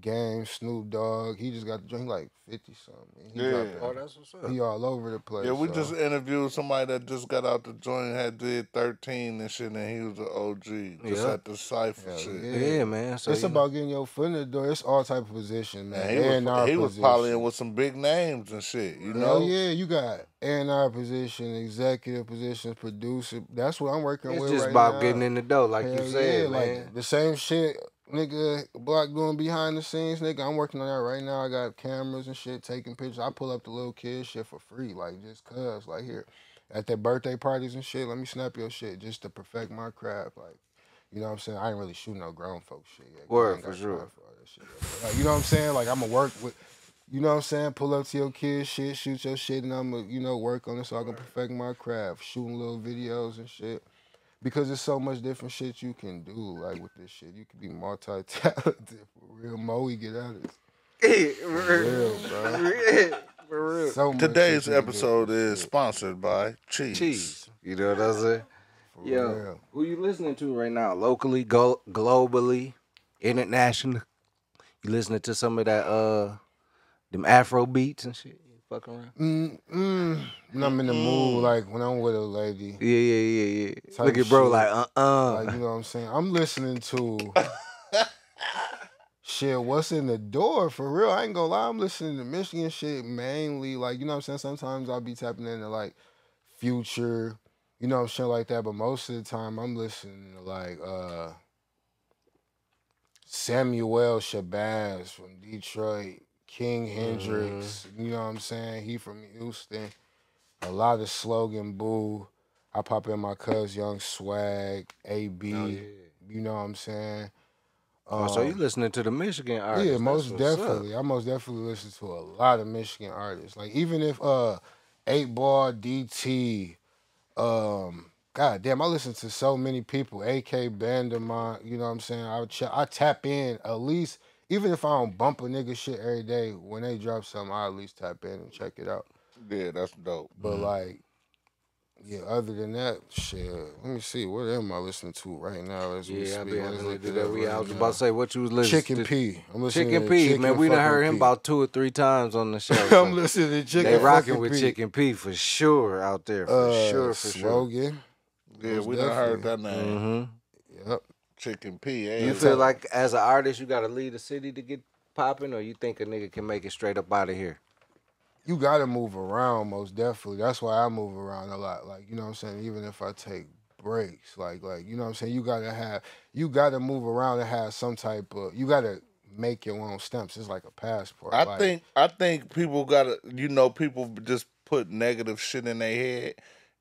Game, Snoop Dogg. He just got to drink like fifty something. He Yeah. dropping- Oh, that's what's up. He all over the place. Yeah, we so. just interviewed somebody that just got out the joint, had did 13 and shit, and he was an OG. Just Yeah. at the Cypher Hell shit. yeah. Yeah, man. So it's you about getting your foot in the door. It's all type of position, man. And he was, A&R he was position. probably in with some big names and shit, you know? Hell yeah, you got A and R position, executive positions, producer. That's what I'm working It's with. It's just right about now. getting in the dough, like you said, yeah, man. Like the same shit, nigga. Block doing behind the scenes, nigga. I'm working on that right now. I got cameras and shit, taking pictures. I pull up the little kids shit for free, like just cause, like here, at their birthday parties and shit. Let me snap your shit just to perfect my craft, like. You know what I'm saying? I ain't really shooting no grown folks shit yet. Word, for sure. for all that shit yet. Like, you know what I'm saying? Like I'ma work with you know what I'm saying? Pull up to your kids, shit, shoot your shit, and I'ma, you know, work on it so I can perfect my craft. Shooting little videos and shit. Because there's so much different shit you can do, like with this shit. You can be multi talented for real. Moe get out of this. For real, bro. For real. So much Today's shit you can do episode is sponsored by Cheese. Cheese. You know what I'm saying? For Yo, real. who you listening to right now? Locally, go globally, international. You listening to some of that uh them Afro beats and shit? You fuck around? Mm, mm, when I'm in the mood, like when I'm with a lady, Yeah, yeah, yeah, yeah. Type Look at bro shit. like uh uh like you know what I'm saying. I'm listening to shit. What's in the door for real? I ain't gonna lie. I'm listening to Michigan shit mainly. Like you know what I'm saying. Sometimes I'll be tapping into like Future, you know, shit like that. But most of the time, I'm listening to like uh Samuel Shabazz from Detroit, King Hendrix. You know what I'm saying? He from Houston. A lot of slogan boo. I pop in my cuz Young Swag, AB. Oh, yeah. You know what I'm saying? Oh, so you Um, listening to the Michigan artists? yeah, most what's up. definitely. I most definitely listen to a lot of Michigan artists. Like even if uh Eight Ball, DT, um, God damn, I listen to so many people. AK Bandamont, you know what I'm saying? I ch- I tap in at least even if I don't bump a nigga shit every day, when they drop something, I at least tap in and check it out. Yeah, that's dope. But like, yeah, other than that, shit. Let me see. What am I listening to right now? As we Yeah, I speak? be Let's having to it that. up We, I right was now. about to say what you was listening Chicken to. P. I'm listening Chicken to P, Chicken man. We done fucking heard him P. about two or three times on the show. so I'm listening to Chicken. they rocking with P. Chicken P for sure out there. For Uh, sure, for sure. slogan. Yeah, Most we done heard that name. Mm-hmm. Yep. Chicken P. You feel like as an artist, you gotta leave the city to get popping, or you think a nigga can make it straight up out of here? You gotta move around, most definitely. That's why I move around a lot. Like, you know what I'm saying? Even if I take breaks, like, like, you know what I'm saying? You gotta have, you gotta move around and have some type of, you gotta make your own stamps. It's like a passport. I like, think I think people gotta you know people just put negative shit in their head,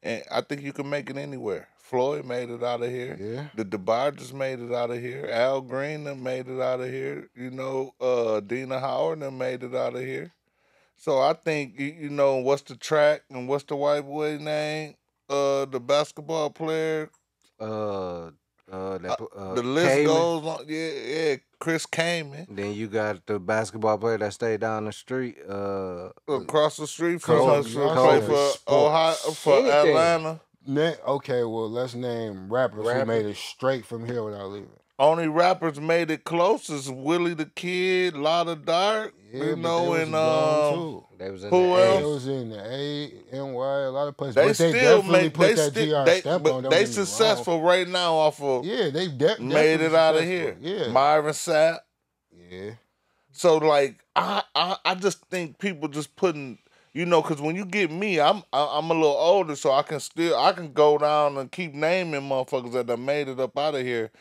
and I think you can make it anywhere. Floyd made it out of here. Yeah. The DeBarges made it out of here. Al Green them made it out of here. You know, uh, Dina Howard them made it out of here. So I think you, you know what's the track and what's the white boy name? Uh, the basketball player. Uh, uh, that, uh, the list Kaman. goes on. Yeah, yeah. Chris Kaman Then you got the basketball player that stayed down the street. Uh, across the street from Kobe us. who Bryant. Kobe for Ohio for Anything. Atlanta. Na- okay, well, let's name rappers who made it straight from here without leaving. Only rappers made it closest: is Willie the Kid, Lotta Dark, Yeah, you know, they was and um. They was in Who the else? It was in the A, NY, a lot of places. they but they still definitely make they that still they, stamp but on. they get me wrong. successful right now off of Yeah, they de- made it out of here. Yeah, Myron Sapp. yeah. So like I, I I just think people just putting you know because when you get me I'm I- I'm a little older so I can still I can go down and keep naming motherfuckers that done made it up out of here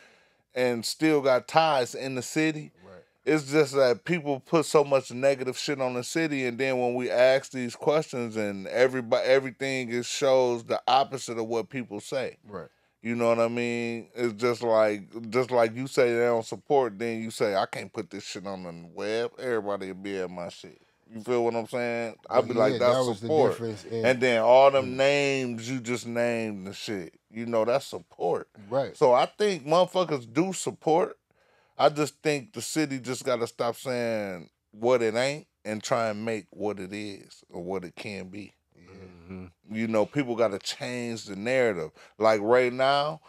and still got ties in the city. Right. It's just that people put so much negative shit on the city, and then when we ask these questions, and everybody everything is shows the opposite of what people say. Right. You know what I mean? It's just like just like you say they don't support, then you say I can't put this shit on the web. Everybody will be at my shit. You feel what I'm saying? I'd be Well, like, that's that was the support. and then all them names you just named the shit. You know, that's support. Right. So I think motherfuckers do support. I just think the city just gotta stop saying what it ain't and try and make what it is or what it can be. You know, people gotta change the narrative. Like right now,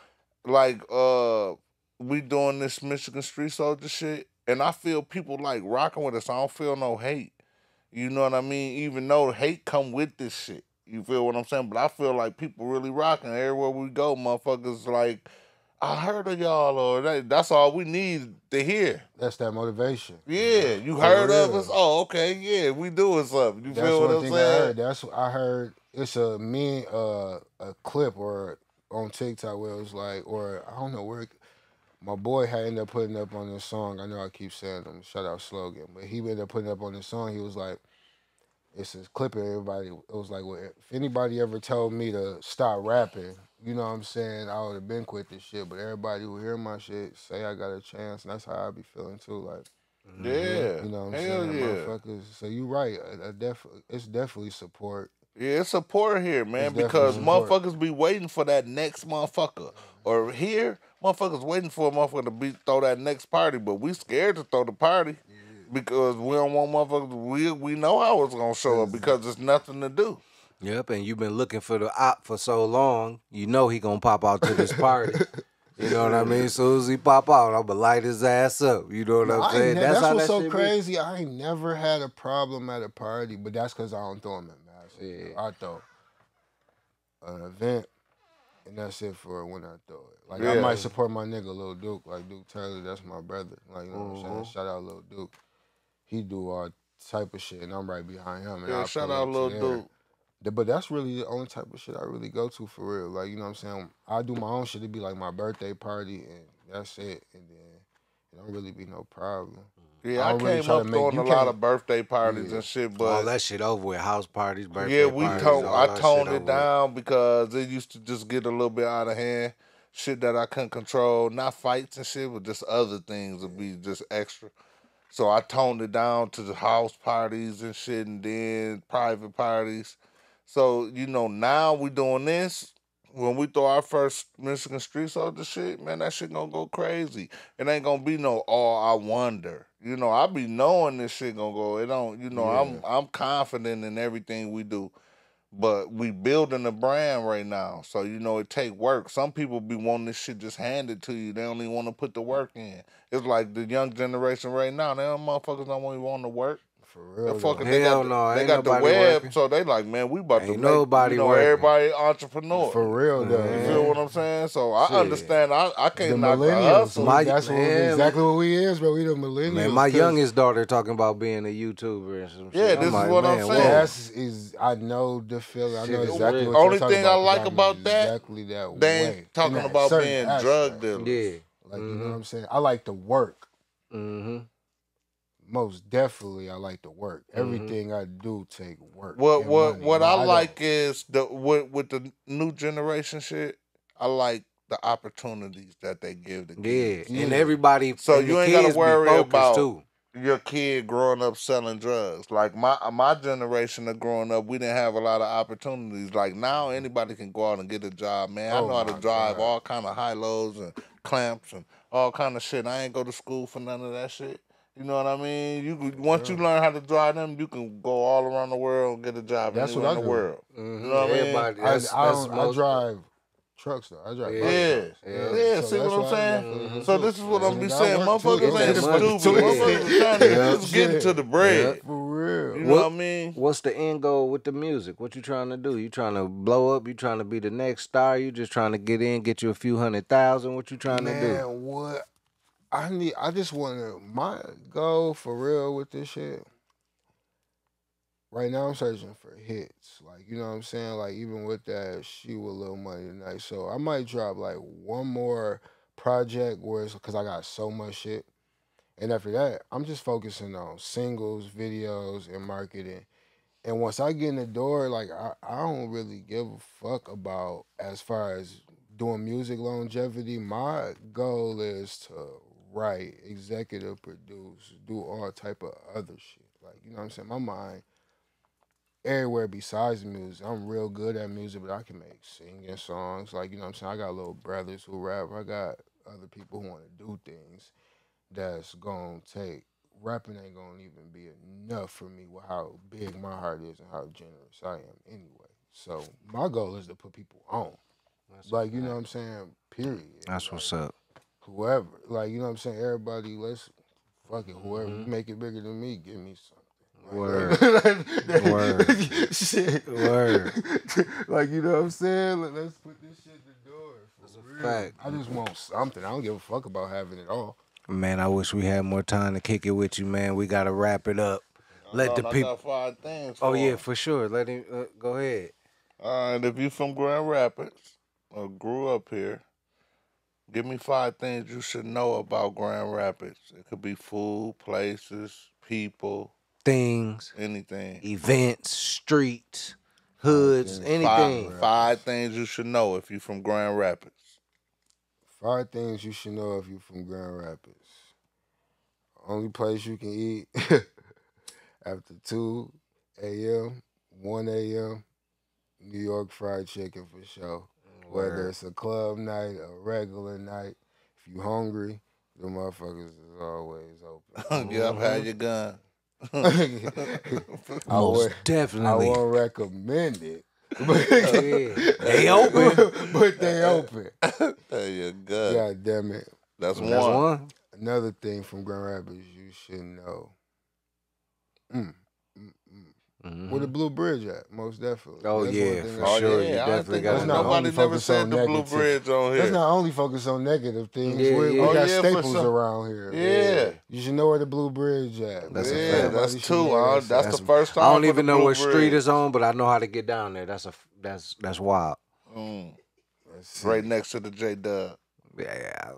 like uh we doing this Michigan street soldier shit, and I feel people like rocking with us. I don't feel no hate. You know what I mean? Even though hate come with this shit. You feel what I'm saying? But I feel like people really rocking everywhere we go. Motherfuckers like, I heard of y'all, or that, that's all we need to hear. That's that motivation. Yeah, you heard of us? Oh, okay, yeah, we doing something. You That's feel what I'm thing I heard. That's what I heard. It's a me uh a clip or on TikTok where it was like, or I don't know where. It- My boy had ended up putting up on this song. I know I keep saying them. Shout out slogan, but he ended up putting up on this song. He was like, "It's a clip of everybody." It was like, well, "If anybody ever told me to stop rapping, you know what I'm saying, I would have been quit this shit." But everybody who hear my shit say I got a chance, and that's how I be feeling too. Like. Yeah, You know what I'm hell saying? yeah. Motherfuckers. So you right. I, I def- it's definitely support. Yeah, it's support here, man, It's because motherfuckers be waiting for that next motherfucker. Or here, motherfuckers waiting for a motherfucker to be throw that next party, but we scared to throw the party because we don't want motherfuckers. We we know how it's gonna show up because there's nothing to do. Yep, and you've been looking for the op for so long, you know he gonna pop out to this party. you know what I mean? As soon as he pop out, I'ma light his ass up. You know what No, I'm I saying? ne- that's how what's that so shit be. crazy. I ain't never had a problem at a party, but that's because I don't throw them in masks. Yeah. I throw an event, and that's it for when I throw it. Like I might support my nigga Lil Duke, like Duke Taylor. That's my brother. Like you know what I'm Mm-hmm. saying? Shout out Lil Duke. He do all type of shit, and I'm right behind him. And Yeah, I shout out Lil. Duke. But that's really the only type of shit I really go to for real. Like, you know what I'm saying? I do my own shit. It'd be like my birthday party and that's it. And then it don't really be no problem. Yeah, I I, don't really came to up make- throwing a lot of birthday parties Yeah. and shit, but all that shit over with house parties, birthday yeah, we parties. toned. all I that toned shit over it with. down because it used to just get a little bit out of hand. Shit that I couldn't control, not fights and shit, but just other things would be just extra. So I toned it down to the house parties and shit, and then private parties. So you know now we doing this. When we throw our first Michigan Street Soldier shit, man, that shit gonna go crazy. It ain't gonna be no oh I wonder. You know, I be knowing this shit gonna go. It don't. You know, I'm I'm confident in everything we do but we building a brand right now. So you know it take work. Some people be wanting this shit just handed to you. They don't want to put the work in. It's like the young generation right now. They don't motherfuckers don't even want to work. For The real. though. fucking they got, no, the, they got the web, working. so they like, man, we about to Ain't make, nobody you know, working. everybody entrepreneur. For real, though. you man. feel what I'm saying? So I Shit. understand. I, I can't knock the millennials. hustle. My- that's what exactly what we is, bro. We the millennials. Man, my 'cause youngest daughter talking about being a YouTuber and some shit. Yeah, this is what I'm saying. That's is I know the feeling. I know exactly real. what Only you're talking thing I like about that, exactly that They way. ain't talking about being drug dealers. Yeah. Like you Mm-hmm. know what I'm saying? I like to work. hmm Most definitely, I like to work. Mm-hmm. Everything I do take work. What what money. what I, don't. like is the with with the new generation shit. I like the opportunities that they give the kids. Yeah. and everybody. So and you ain't gotta worry about- too. Your kid growing up selling drugs. Like my my generation of growing up, we didn't have a lot of opportunities. Like now, anybody can go out and get a job. Man, I Oh know how to drive God. all kind of high lows and clamps and all kind of shit. I ain't go to school for none of that shit. You know what I mean? You could- once you learn how to drive them, you can go all around the world and get a job That's anywhere what in the do. world. Mhm. know what I mean? Everybody. I, That's, I, I drive trucks though. I drive. Yeah. Yeah, trucks. yeah. Yeah. So see what I'm saying? left it. So this is what I'm So be saying. work too. Motherfuckers ain't that stupid. too. Motherfuckers trying to just getting to the bread. For real. You know What- what I mean? What's the end goal with the music? What you trying to do? You trying to blow up? You trying to be the next star? You just trying to get in, get you a few hundred thousand? What you trying to do? Man, what I need I just wanna my goal for real with this shit. Right now I'm searching for hits. Like, you know what I'm saying? Like even with that she with little money tonight. So I might drop like one more project where it's cause I got so much shit. And after that, I'm just focusing on singles, videos, and marketing. And once I get in the door, like I, I don't really give a fuck about as far as doing music longevity. My goal is to write, executive produce, do all type of other shit. Like, you know what I'm saying? My mind everywhere besides music. I'm real good at music, but I can make singing songs. Like, you know what I'm saying? I got little brothers who rap. I got other people who want to do things that's gonna take rapping ain't gonna even be enough for me with how big my heart is and how generous I am anyway. So my goal is to put people on. like, you know what I'm saying? Period. That's Like, what's up. Whoever. Like, you know what I'm saying? Everybody, let's fuck it. Whoever Mhm. make it bigger than me, give me something. Like, Word. like, Word. Shit. Word. like, you know what I'm saying? Let- Let's put this shit to door. For a real. fact. I just want something. I don't give a fuck about having it all. Man, I wish we had more time to kick it with you, man. We gotta wrap it up. Let the people. five things. Oh yeah, for sure. Let him uh, go ahead. All right, if you from Grand Rapids or grew up here, give me five things you should know about Grand Rapids. It could be food, places, people, Things, anything. events, streets, hoods, things. anything. Five, five things you should know if you're from Grand Rapids. Five things you should know if you're from Grand Rapids. Only place you can eat after 2 a.m., 1 a.m., New York fried chicken for sure. Whether it's a club night, a regular night, if you hungry, the motherfuckers is always open. yep, have your gun. I Most would- I definitely. won't recommend it. But yeah. They open. but they open. have your gun. God damn it. That's, That's one. one. Another thing from Grand Rapids you should know. Mm, mm. Mhm. Where the Blue Bridge at? Most definitely. Oh, That's yeah, for I- sure. yeah, you I definitely think gotta not nobody only never said on the Blue negative. Bridge on here. Let's not only focus on negative things. Yeah, we, we yeah. got Oh, yeah, staples sure. around here. Yeah. You should know where the Blue Bridge at. That's a yeah, fact. That's should two. know huh? That's the first time. I don't even know Blue what street is on, but I know how to get down there. That's a that's that's wild. Mm, Let's see. right next to the J Dub. Yeah.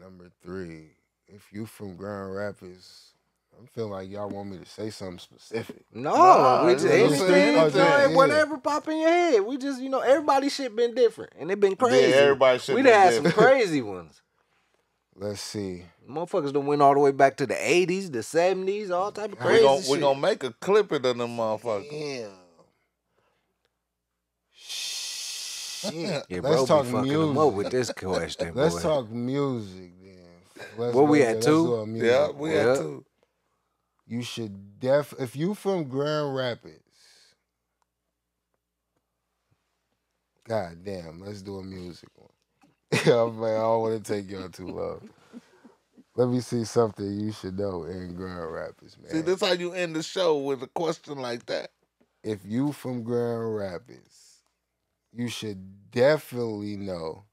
Number three. If you from Grand Rapids, I'm feeling like y'all want me to say something specific. No, Nah, we just just anything, anything, anything, yeah. whatever pop in your head. We just, you know, everybody shit been different and it been crazy. Yeah, everybody should we be done had some crazy ones. Let's see. Motherfuckers done went all the way back to the 80s, the 70s, all type of We crazy gon' shit. we gonna make a clip of them motherfuckers. Damn. Shit. yeah, Let's bro, talk be fucking music. them up with this question, Let's boy. talk music then. Let's Where we go at, two? do a Yeah, we one. had Yeah. to. You should def if you from Grand Rapids. God damn, let's do a music one. yeah, man, I don't want to take y'all too long. Let me see something you should know in Grand Rapids, man. See, this how you end the show with a question like that. if you from Grand Rapids, you should definitely know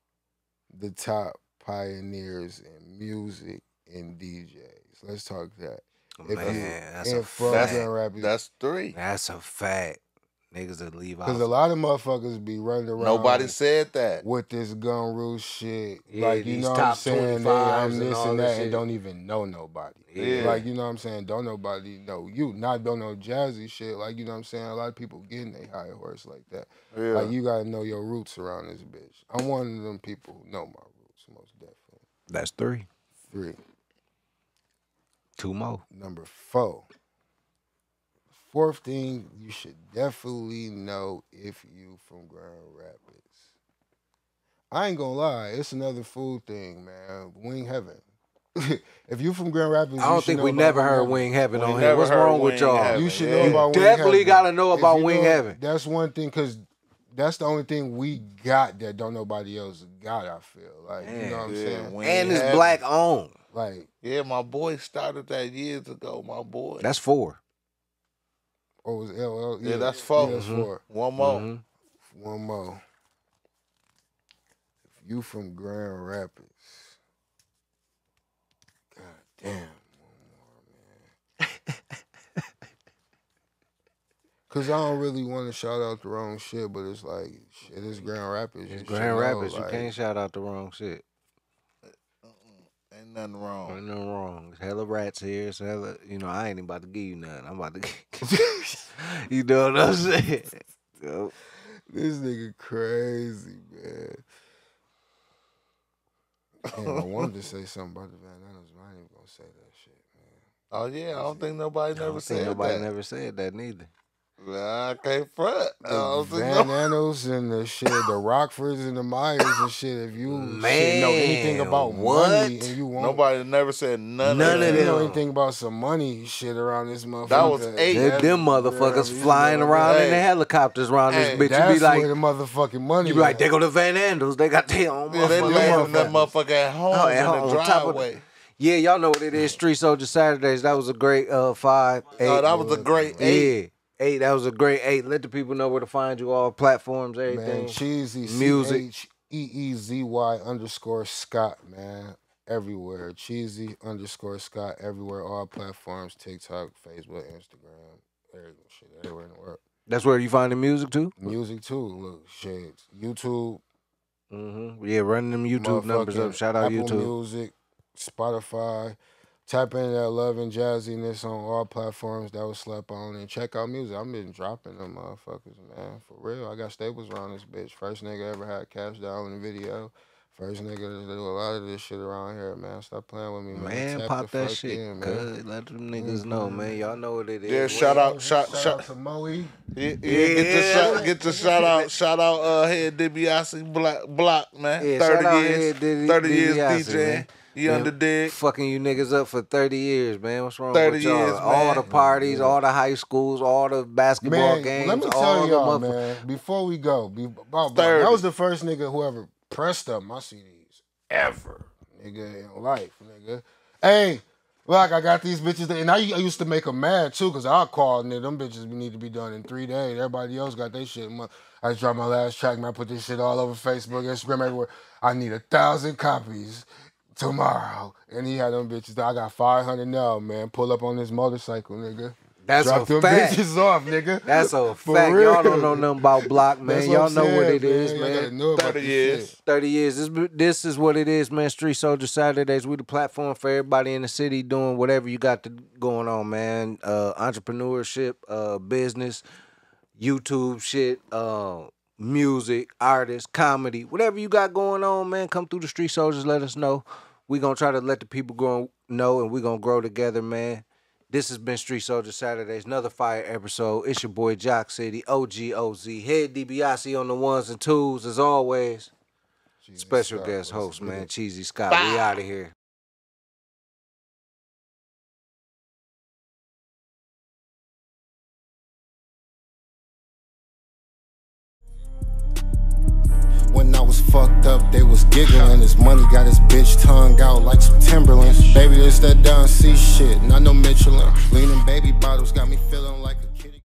the top pioneers in music and DJs. Let's talk that. If Man, that's a ain't fact. Grand Rapids, That's three. That's a fact. Niggas that leave out. because a lot of motherfuckers be running around. Nobody said that. with this gun rule shit. Yeah, like you these know what I'm top saying? They, 25s I'm and this all and that that shit. and don't even know nobody. Yeah. Like you know what I'm saying? Don't nobody know you. Not don't know jazzy shit. Like you know what I'm saying? A lot of people getting a high horse like that. Yeah. Like you gotta know your roots around this bitch. I'm one of them people who know my roots, most definitely. That's three. Three. Two more. Number four. Fourth thing you should definitely know if you from Grand Rapids. I ain't gonna lie, it's another food thing, man. Wing Heaven. if you from Grand Rapids, I don't should think know we about never heard Heaven. Wing Heaven on here. What's heard wrong with y'all? Heaven. You should Yeah. know You about Wing definitely Heaven. gotta know about Wing know- Heaven. That's one thing, cause that's the only thing we got that don't nobody else got. I feel like you know what I'm Yeah, saying. we And ain't it's have black owned. Like, Yeah, my boy started that years ago. My boy. That's four. what was LL? Yeah, that's four. Yeah, that's Mhm. four. one more. Mhm. One more. If you from Grand Rapids, god damn, one more, man. Cause I don't really want to shout out the wrong shit, but it's like shit. It's Grand Rapids. It's you Grand should know, Rapids. You like, can't shout out the wrong shit. Ain't nothing wrong. Ain't nothing wrong. There's hella rats here. It's hella, you know, I ain't even about to give you nothing. I'm about to You know what I'm saying? Yo, This nigga crazy, man. Damn, I wanted to say something about the Van Andel, but I ain't even gonna say that shit, man. Oh yeah, I don't think nobody I never said nobody that. never said that neither. Nah, I can't front. I The don't think Van no- Annals and the shit, the Rockfords and the Meijers and shit. If you shit, know anything about what? money and you want Nobody never said none, None of of if that. you know anything about some money shit around this motherfucker. That was eight. Them, them motherfuckers you flying know, around in the helicopters around Hey, this bitch. That's You be like, where the motherfucking money. you be like, they go to Van Andels. They got their own Yeah, they motherfucking landing that motherfucker at home Oh, at in home, the on top the- driveway. Yeah, y'all know what it is. Street Soldier Saturdays. That was a great uh five, eight. Oh, that was a great eight. Yeah, eight. That was a great eight. Let the people know where to find you all platforms, everything. man, everything. cheezy Music. C H E E Z Y underscore Scott, man. Everywhere. Cheezy underscore Scott everywhere. All platforms, TikTok, Facebook, Instagram, every shit, everywhere in the world. That's where you find the music too. Music too. Look, shit. YouTube, Mm-hmm. Yeah, running them YouTube numbers up. Shout out Apple YouTube. Music, Spotify. Tap into that love and jazziness on all platforms that was slept on and check out music. I've been dropping them motherfuckers, man. For real. I got staples around this bitch. First nigga ever had cash down in the video. First nigga to do a lot of this shit around here, man. Stop playing with me, man. Man, Tap pop that shit. in, man. cuz let them niggas know, man. Y'all know what it is. Yeah, shout out, shout, Shout shout, out to Moe. yeah, yeah, get the shout, get the shout out, shout out, uh, head DiBiase block, block, man. Yeah, thirty shout out years, Head Diddy- thirty years DiBiase, DJing. Man. You Man, under dig? Fucking you niggas up for 30 years, man. What's wrong 30 with y'all? years, all the parties, all the high schools, all the basketball Man, games. let me all tell y'all, motherf- man. Before we go, be, about, 30. that was the first nigga who ever pressed up my CDs ever, nigga, in life, nigga. Hey, look, I got these bitches, and I, I used to make them mad too, cause I called nigga, them bitches We need to be done in three days. Everybody else got their shit. mo- I just dropped my last track, man. I put this shit all over Facebook, Instagram, everywhere. I need a thousand copies tomorrow, and he had them bitches. I got five hundred now, man. Pull up on this motorcycle, nigga. That's Drop a them fact. bitches off, nigga. That's a For fact. real. Y'all don't know nothing about block, man. That's Y'all I'm know what saying, it is, Y'all gotta man. know 30 this years. shit. 30 years. This this is what it is, man. Street Soldier Saturdays. We the platform for everybody in the city doing whatever you got to, going on, man. Uh, entrepreneurship, uh, business, YouTube shit, uh, music, artists, comedy, whatever you got going on, man. Come through the Street Soldiers. Let us know. We gonna try to let the people grow know, and we gonna grow together, man. This has been Street Soldier Saturdays, another fire episode. It's your boy Jock City, OGOZ, Head DiBiase on the ones and twos as always. Jesus Special Scott, guest host, man, Cheezy Scott. We out of here. When I was fucked up, they was giggling. His money got his bitch tongue out like some Timberlands. Baby, it's that Don C shit, not no Michelin. Leaning baby bottles got me feeling like a